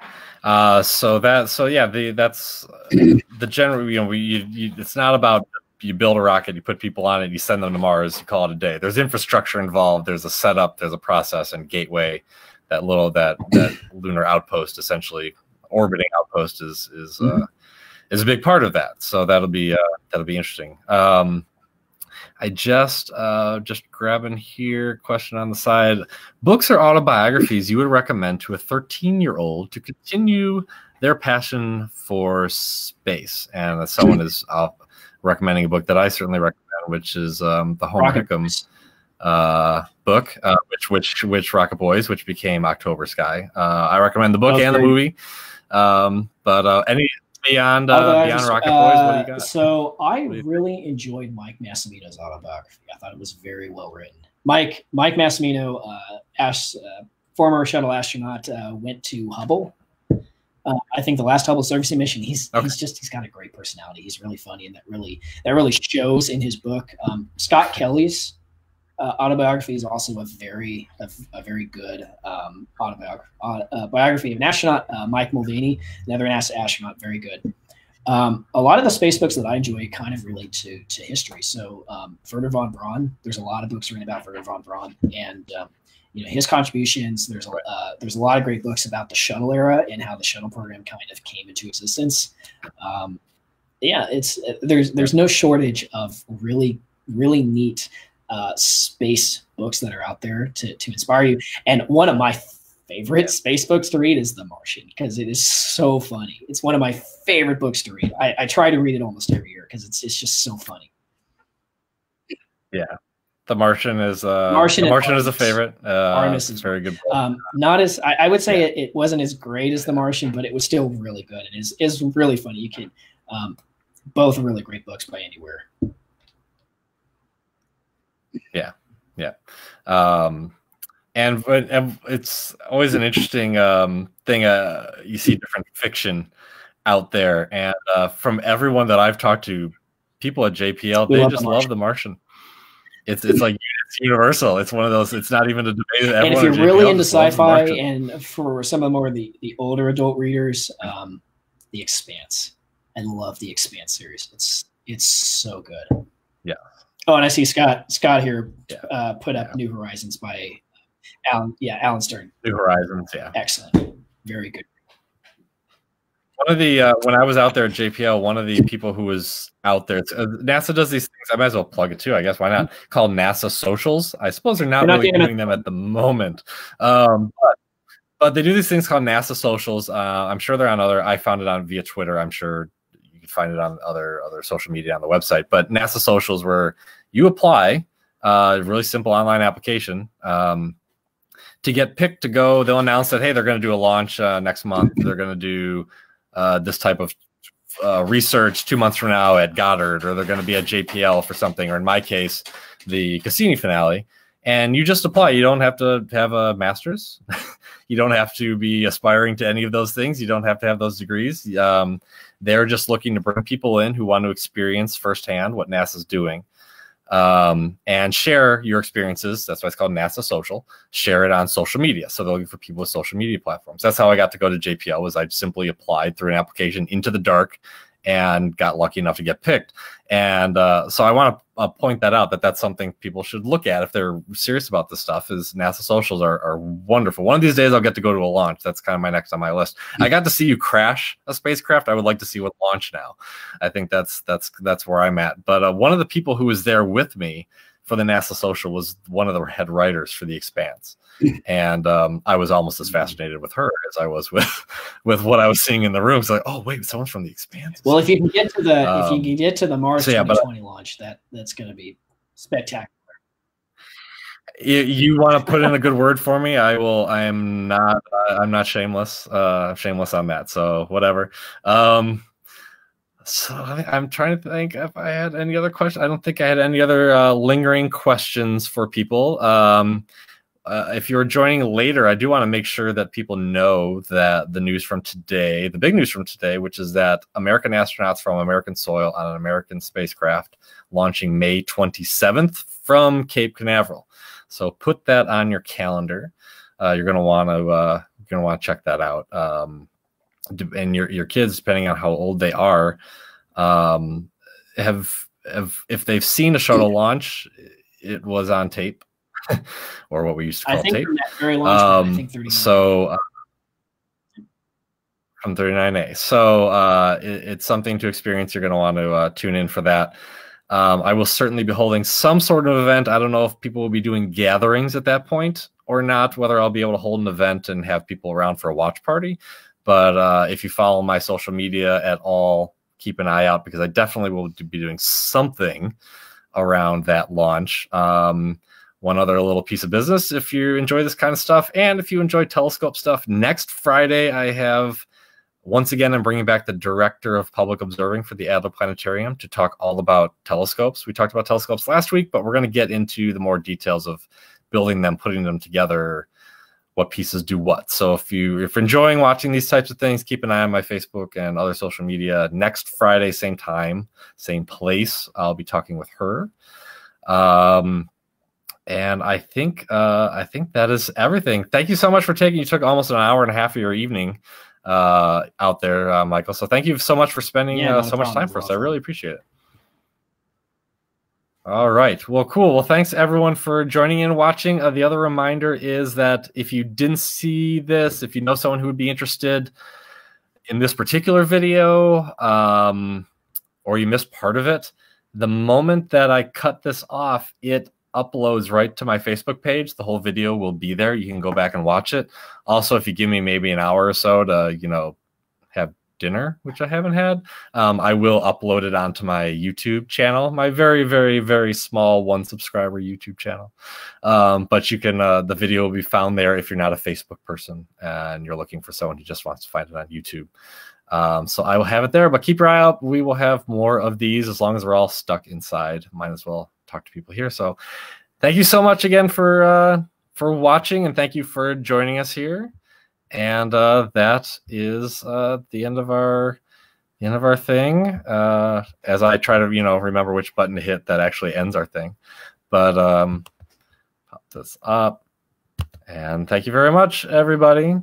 Uh, so that so yeah, the that's the general. You know, we you, you, it's not about you build a rocket, you put people on it, you send them to Mars, you call it a day. There's infrastructure involved. There's a setup. There's a process and gateway. That little that that lunar outpost, essentially orbiting outpost, is is uh, mm-hmm. is a big part of that. So that'll be uh, that'll be interesting. Um, I just uh, just grabbing here question on the side. Books or autobiographies you would recommend to a 13 year old to continue their passion for space. And someone is uh, recommending a book that I certainly recommend, which is um, the Homer Hickam uh, book, uh, which which which Rocket Boys, which became October Sky. Uh, I recommend the book and great. the movie. Um, but uh, any beyond uh, beyond Rocket uh, Boys? What do you got? So I really enjoyed Mike Massimino's autobiography. I thought it was very well written. Mike Mike Massimino, uh, uh, former shuttle astronaut, uh, went to Hubble. Uh, I think the last Hubble servicing mission. He's okay. he's just he's got a great personality. He's really funny, and that really that really shows in his book. Um, Scott Kelly's uh, autobiography is also a very a, a very good um, autobiography uh, biography of an astronaut, uh, Mike Mullane, another NASA astronaut, very good. Um, a lot of the space books that I enjoy kind of relate to to history. So um, Wernher von Braun, there's a lot of books written about Wernher von Braun and um, you know his contributions. There's a uh, there's a lot of great books about the shuttle era and how the shuttle program kind of came into existence. Um, yeah, it's there's there's no shortage of really really neat uh, space books that are out there to, to inspire you. And one of my favorite yeah. space books to read is The Martian because it is so funny. It's one of my favorite books to read. I, I try to read it almost every year because it's it's just so funny. Yeah. The Martian is uh Martian, the Martian is a favorite. Uh, Artemis is very good. Um, not as I, I would say yeah. it, it, wasn't as great as The Martian, but it was still really good. It is is really funny. You can um, both really great books by anywhere. Yeah, yeah. Um, and, and it's always an interesting um, thing. Uh, you see different fiction out there, and uh, from everyone that I've talked to, people at JPL, they love just the love The Martian. It's it's like it's universal. It's one of those. It's not even a debate. And if you're really into sci-fi, and for some of the more the the older adult readers, um, The Expanse. I love the Expanse series. It's it's so good. Yeah. Oh, and I see Scott Scott here yeah. uh, put up yeah. New Horizons by Alan. Yeah, Alan Stern. New Horizons. Yeah. Excellent. Very good. One of the uh, when I was out there at JPL, one of the people who was out there, uh, NASA does these things. I might as well plug it too. I guess why not? Called NASA Socials. I suppose they're not, not really doing them at the moment, um, but, but they do these things called NASA Socials. Uh, I'm sure they're on other. I found it on via Twitter. I'm sure you can find it on other other social media on the website. But NASA Socials, where you apply, uh, really simple online application. Um, to get picked to go, they'll announce that hey, they're going to do a launch uh, next month. They're going to do uh, this type of uh, research two months from now at Goddard, or they're going to be at JPL for something, or in my case, the Cassini finale. And you just apply. You don't have to have a master's. you don't have to be aspiring to any of those things. You don't have to have those degrees. Um, they're just looking to bring people in who want to experience firsthand what NASA's doing um, and share your experiences. That's why it's called NASA Social. Share it on social media. So they're looking for people with social media platforms. That's how I got to go to JPL. Was I simply applied through an application into the dark and got lucky enough to get picked. And uh, so I want to uh, point that out that that's something people should look at if they're serious about this stuff. Is NASA socials are, are wonderful. One of these days I'll get to go to a launch. That's kind of my next on my list. Mm-hmm. I got to see you crash a spacecraft. I would like to see what launch now. I think that's that's that's where I'm at. But uh, one of the people who was there with me for the NASA social was one of the head writers for the Expanse and um, I was almost as mm-hmm. fascinated with her as I was with with what I was seeing in the room. It's like, oh wait, someone's from the Expanse. Well, if you can get to the um, if you um, can get to the Mars so yeah, 2020 but, launch, that that's going to be spectacular. You, you want to put in a good word for me? I will. I am not. I'm not shameless. Uh, shameless on that. So whatever. Um, so I, am trying to think if I had any other questions. I don't think I had any other uh, lingering questions for people. Um, uh, if you're joining later, I do want to make sure that people know that the news from today, the big news from today, which is that American astronauts from American soil on an American spacecraft launching May 27th from Cape Canaveral. So put that on your calendar. Uh, you're going to want to uh, you're going to want to check that out. Um, and your your kids, depending on how old they are, um, have have if they've seen a shuttle launch, it was on tape or what we used to call tape. Um, so uh, from 39A. So uh, it, it's something to experience. You're going to want to uh, tune in for that. Um, I will certainly be holding some sort of event. I don't know if people will be doing gatherings at that point or not, whether I'll be able to hold an event and have people around for a watch party. But uh, if you follow my social media at all, keep an eye out because I definitely will be doing something around that launch. Um, one other little piece of business if you enjoy this kind of stuff and if you enjoy telescope stuff next friday i have once again i'm bringing back the director of public observing for the adler planetarium to talk all about telescopes we talked about telescopes last week but we're going to get into the more details of building them putting them together what pieces do what so if you if you're enjoying watching these types of things keep an eye on my facebook and other social media next friday same time same place i'll be talking with her um, and I think uh, I think that is everything. Thank you so much for taking. You took almost an hour and a half of your evening uh, out there, uh, Michael. So thank you so much for spending yeah, uh, no so much time for us. I really appreciate it. All right. Well, cool. Well, thanks everyone for joining in watching. Uh, the other reminder is that if you didn't see this, if you know someone who would be interested in this particular video, um, or you missed part of it, the moment that I cut this off, it uploads right to my Facebook page. The whole video will be there. You can go back and watch it. Also, if you give me maybe an hour or so to, you know, have dinner, which I haven't had, um, I will upload it onto my YouTube channel, my very, very, very small one subscriber YouTube channel. Um, but you can, uh, the video will be found there if you're not a Facebook person and you're looking for someone who just wants to find it on YouTube. Um, so I will have it there, but keep your eye out. We will have more of these as long as we're all stuck inside. Might as well talk to people here. So thank you so much again for uh, for watching and thank you for joining us here. And uh, that is uh, the end of our end of our thing. Uh, as I try to you know remember which button to hit that actually ends our thing. But um, pop this up. And thank you very much, everybody.